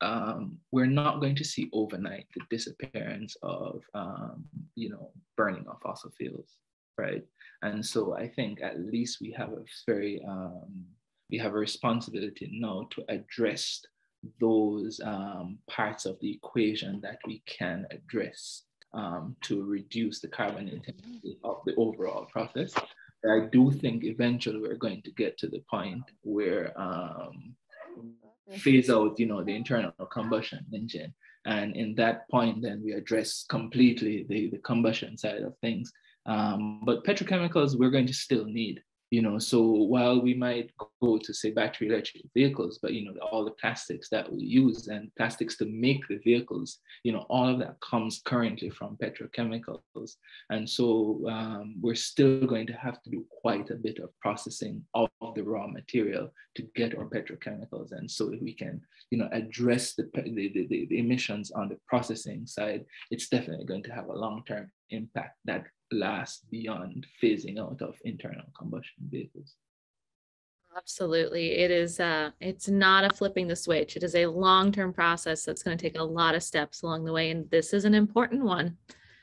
um, we're not going to see overnight the disappearance of, um, you know, burning of fossil fuels right? And so I think at least we have a very, um, we have a responsibility now to address those um, parts of the equation that we can address um, to reduce the carbon intensity of the overall process. I do think eventually we're going to get to the point where um, phase out, you know, the internal combustion engine. And in that point, then we address completely the, the combustion side of things um, but petrochemicals we're going to still need, you know. So while we might go to say battery electric vehicles, but you know all the plastics that we use and plastics to make the vehicles, you know, all of that comes currently from petrochemicals, and so um, we're still going to have to do quite a bit of processing of the raw material to get our petrochemicals, and so if we can, you know, address the the, the, the emissions on the processing side, it's definitely going to have a long-term impact that lasts beyond phasing out of internal combustion vehicles. Absolutely. It is uh it's not a flipping the switch. It is a long-term process that's going to take a lot of steps along the way and this is an important one.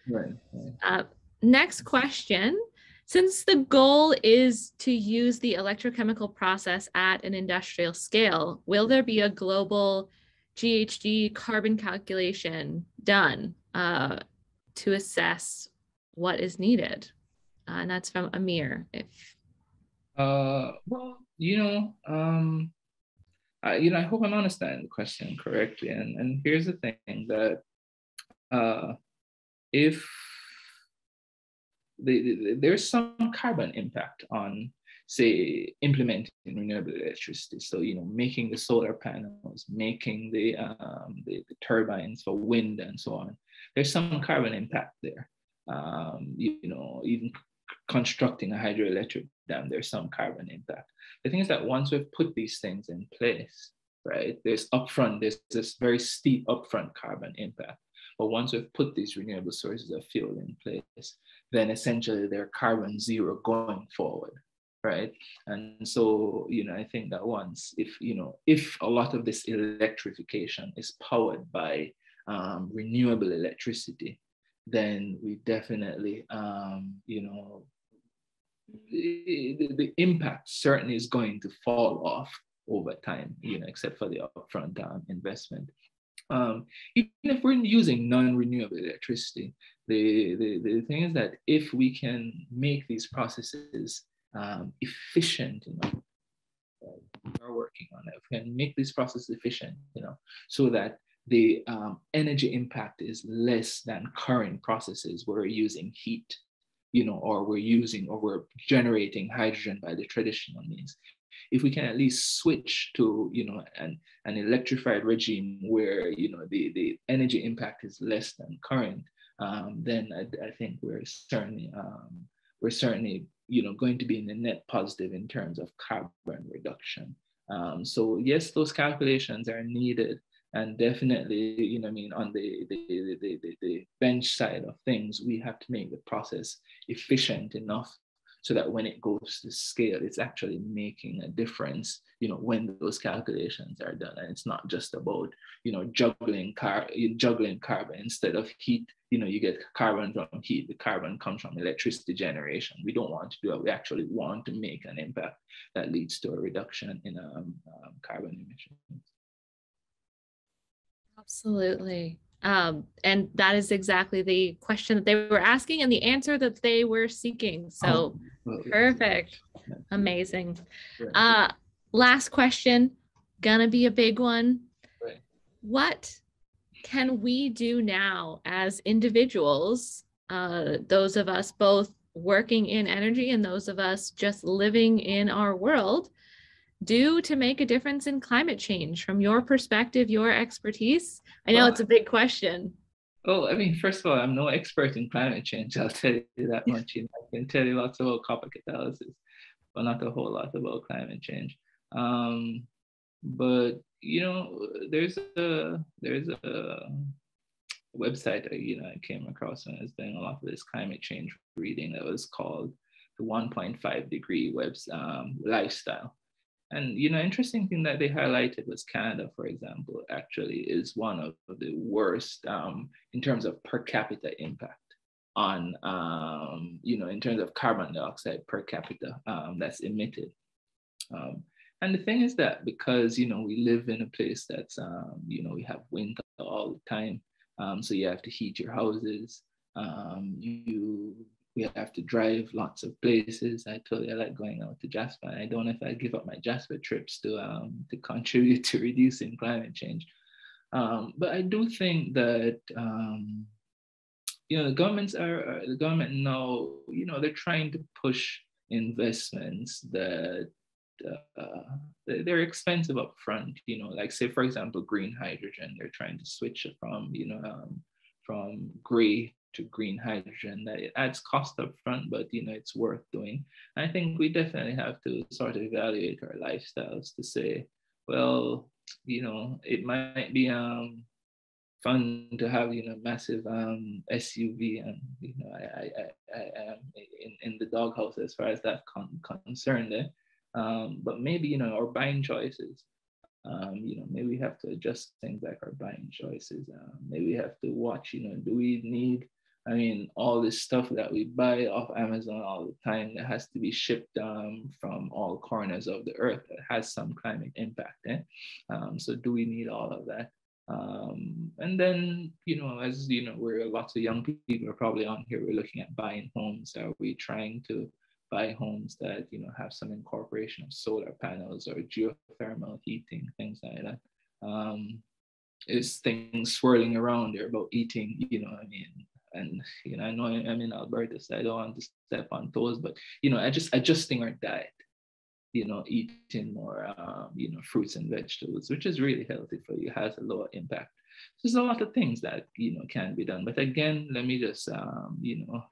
Right. right. Uh, next question. Since the goal is to use the electrochemical process at an industrial scale, will there be a global GHG carbon calculation done uh, to assess what is needed? Uh, and that's from Amir. If uh, well, you know, um, I, you know, I hope I'm understanding the question correctly. And and here's the thing that uh, if the, the, there's some carbon impact on say implementing renewable electricity so you know making the solar panels making the, um, the, the turbines for wind and so on there's some carbon impact there um, you, you know, even constructing a hydroelectric dam, there's some carbon impact. The thing is that once we've put these things in place, right, there's upfront, there's this very steep upfront carbon impact. But once we've put these renewable sources of fuel in place, then essentially they're carbon zero going forward, right? And so, you know, I think that once, if, you know, if a lot of this electrification is powered by um, renewable electricity, then we definitely, um, you know, the, the, impact certainly is going to fall off over time, you know, except for the upfront um, investment. um, even if we're using non-renewable electricity, the, the, the thing is that if we can make these processes um, efficient enough, we are working on it. If we can make these processes efficient, you know, so that the um, energy impact is less than current processes where we're using heat, you know, or we're using or we're generating hydrogen by the traditional means if we can at least switch to you know an, an electrified regime where you know the, the energy impact is less than current um, then I, I, think we're certainly um, we're certainly you know going to be in the net positive in terms of carbon reduction. Um, so yes those calculations are needed. And definitely you know i mean on the the, the, the, the bench side of things we have to make the process efficient enough so that when it goes to scale, it's actually making a difference, you know, when those calculations are done. And it's not just about, you know, juggling car juggling carbon instead of heat, you know, you get carbon from heat, the carbon comes from electricity generation. We don't want to do that. We actually want to make an impact that leads to a reduction in um, um, carbon emissions. Absolutely. Um, and that is exactly the question that they were asking and the answer that they were seeking. So well, perfect. Amazing. Uh, last question, gonna be a big one. What can we do now as individuals, uh, those of us both working in energy and those of us just living in our world, do to make a difference in climate change from your perspective, your expertise? I know well, it's a big question. Oh, I mean, first of all, I'm no expert in climate change. I'll tell you that much. You know, I can tell you lots about copper catalysis, but not a whole lot about climate change. Um, but you know, there's a there's a website I, you know I came across when I was doing a lot of this climate change reading that was called the 1.5 degree webs um, lifestyle and you know, interesting thing that they highlighted was Canada, for example, actually is one of the worst um, in terms of per capita impact on, um, you know, in terms of carbon dioxide per capita um, that's emitted. Um, and the thing is that because you know we live in a place that's um, you know we have winter all the time, um, so you have to heat your houses. you we have to drive lots of places. I totally like going out to Jasper. I don't know if I give up my Jasper trips to um, to contribute to reducing climate change. Um, but I do think that um, you know the governments are the government now you know they're trying to push investments that uh, they're expensive up front. You know, like say for example green hydrogen. They're trying to switch from you know um, from gray to green hydrogen that it adds cost up front, but you know it's worth doing. I think we definitely have to sort of evaluate our lifestyles to say, well, you know, it might be um fun to have you know massive um SUV and you know I I, I, am in, in the doghouse as far as that con- concerned. Eh? Um, but maybe you know our buying choices um, you know, maybe we have to adjust things like our buying choices. Uh, maybe we have to watch, you know, do we need I mean, all this stuff that we buy off Amazon all the time that has to be shipped um, from all corners of the earth that has some climate impact. Eh? Um, so do we need all of that? Um, and then, you know, as you know, we're lots of young people are probably on here, we're looking at buying homes. Are we trying to buy homes that, you know, have some incorporation of solar panels or geothermal heating, things like that? Um, is things swirling around there about eating, you know, I mean, and you know, I know I'm in Alberta, so I don't want to step on toes, but you know, I just adjusting our diet, you know, eating more, um, you know, fruits and vegetables, which is really healthy for you, has a lower impact. So there's a lot of things that you know can be done, but again, let me just um, you know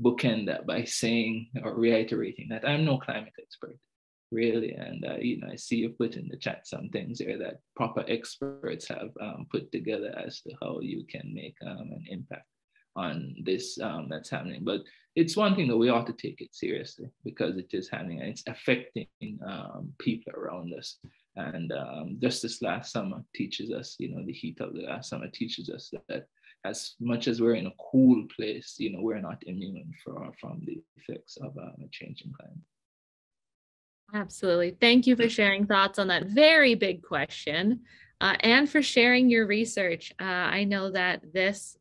bookend that by saying or reiterating that I'm no climate expert really. And uh, you know, I see you put in the chat some things here that proper experts have um, put together as to how you can make um, an impact on this um, that's happening. But it's one thing that we ought to take it seriously because it is happening and it's affecting um, people around us. And um, just this last summer teaches us, you know, the heat of the last summer teaches us that as much as we're in a cool place, you know, we're not immune for, from the effects of um, a changing climate. Absolutely. Thank you for sharing thoughts on that very big question. uh, and for sharing your research. Uh, I know that this,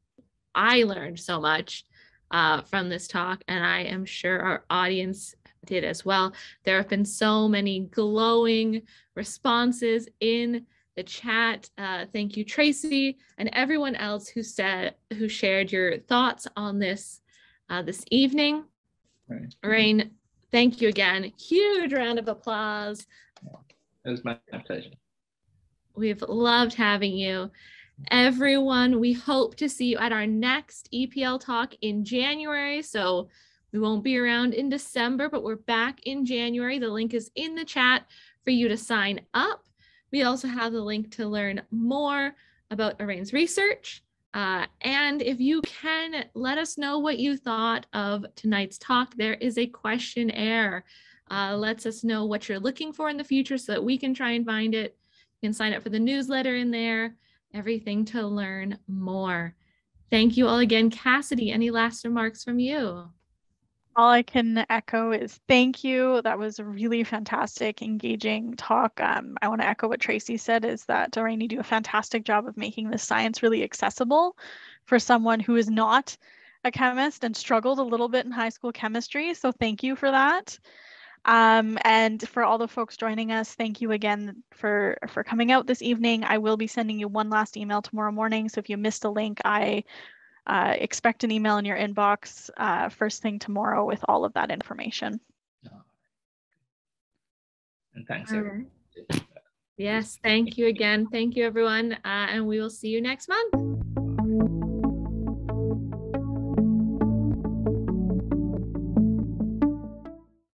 I learned so much uh, from this talk, and I am sure our audience did as well. There have been so many glowing responses in the chat. Uh, thank you, Tracy, and everyone else who said who shared your thoughts on this uh, this evening. Right. Orain, thank you again. Huge round of applause. It was my pleasure. We've loved having you. Everyone, we hope to see you at our next EPL talk in January. So we won't be around in December, but we're back in January. The link is in the chat for you to sign up. We also have the link to learn more about Orain's research. Uh, and if you can let us know what you thought of tonight's talk, there is a questionnaire. Uh, lets us know what you're looking for in the future so that we can try and find it. You can sign up for the newsletter in there, everything to learn more. Thank you all again. Cassidy, any last remarks from you? All I can echo is thank you. That was a really fantastic, engaging talk. Um, I want to echo what Tracy said is that Orain, you do a fantastic job of making this science really accessible for someone who is not a chemist and struggled a little bit in high school chemistry. So thank you for that. Um, and for all the folks joining us, thank you again for, for coming out this evening. I will be sending you one last email tomorrow morning. So if you missed a link, I uh, expect an email in your inbox uh, first thing tomorrow with all of that information. And thanks, everyone. Yes, thank you again. Thank you, everyone. Uh, and we will see you next month.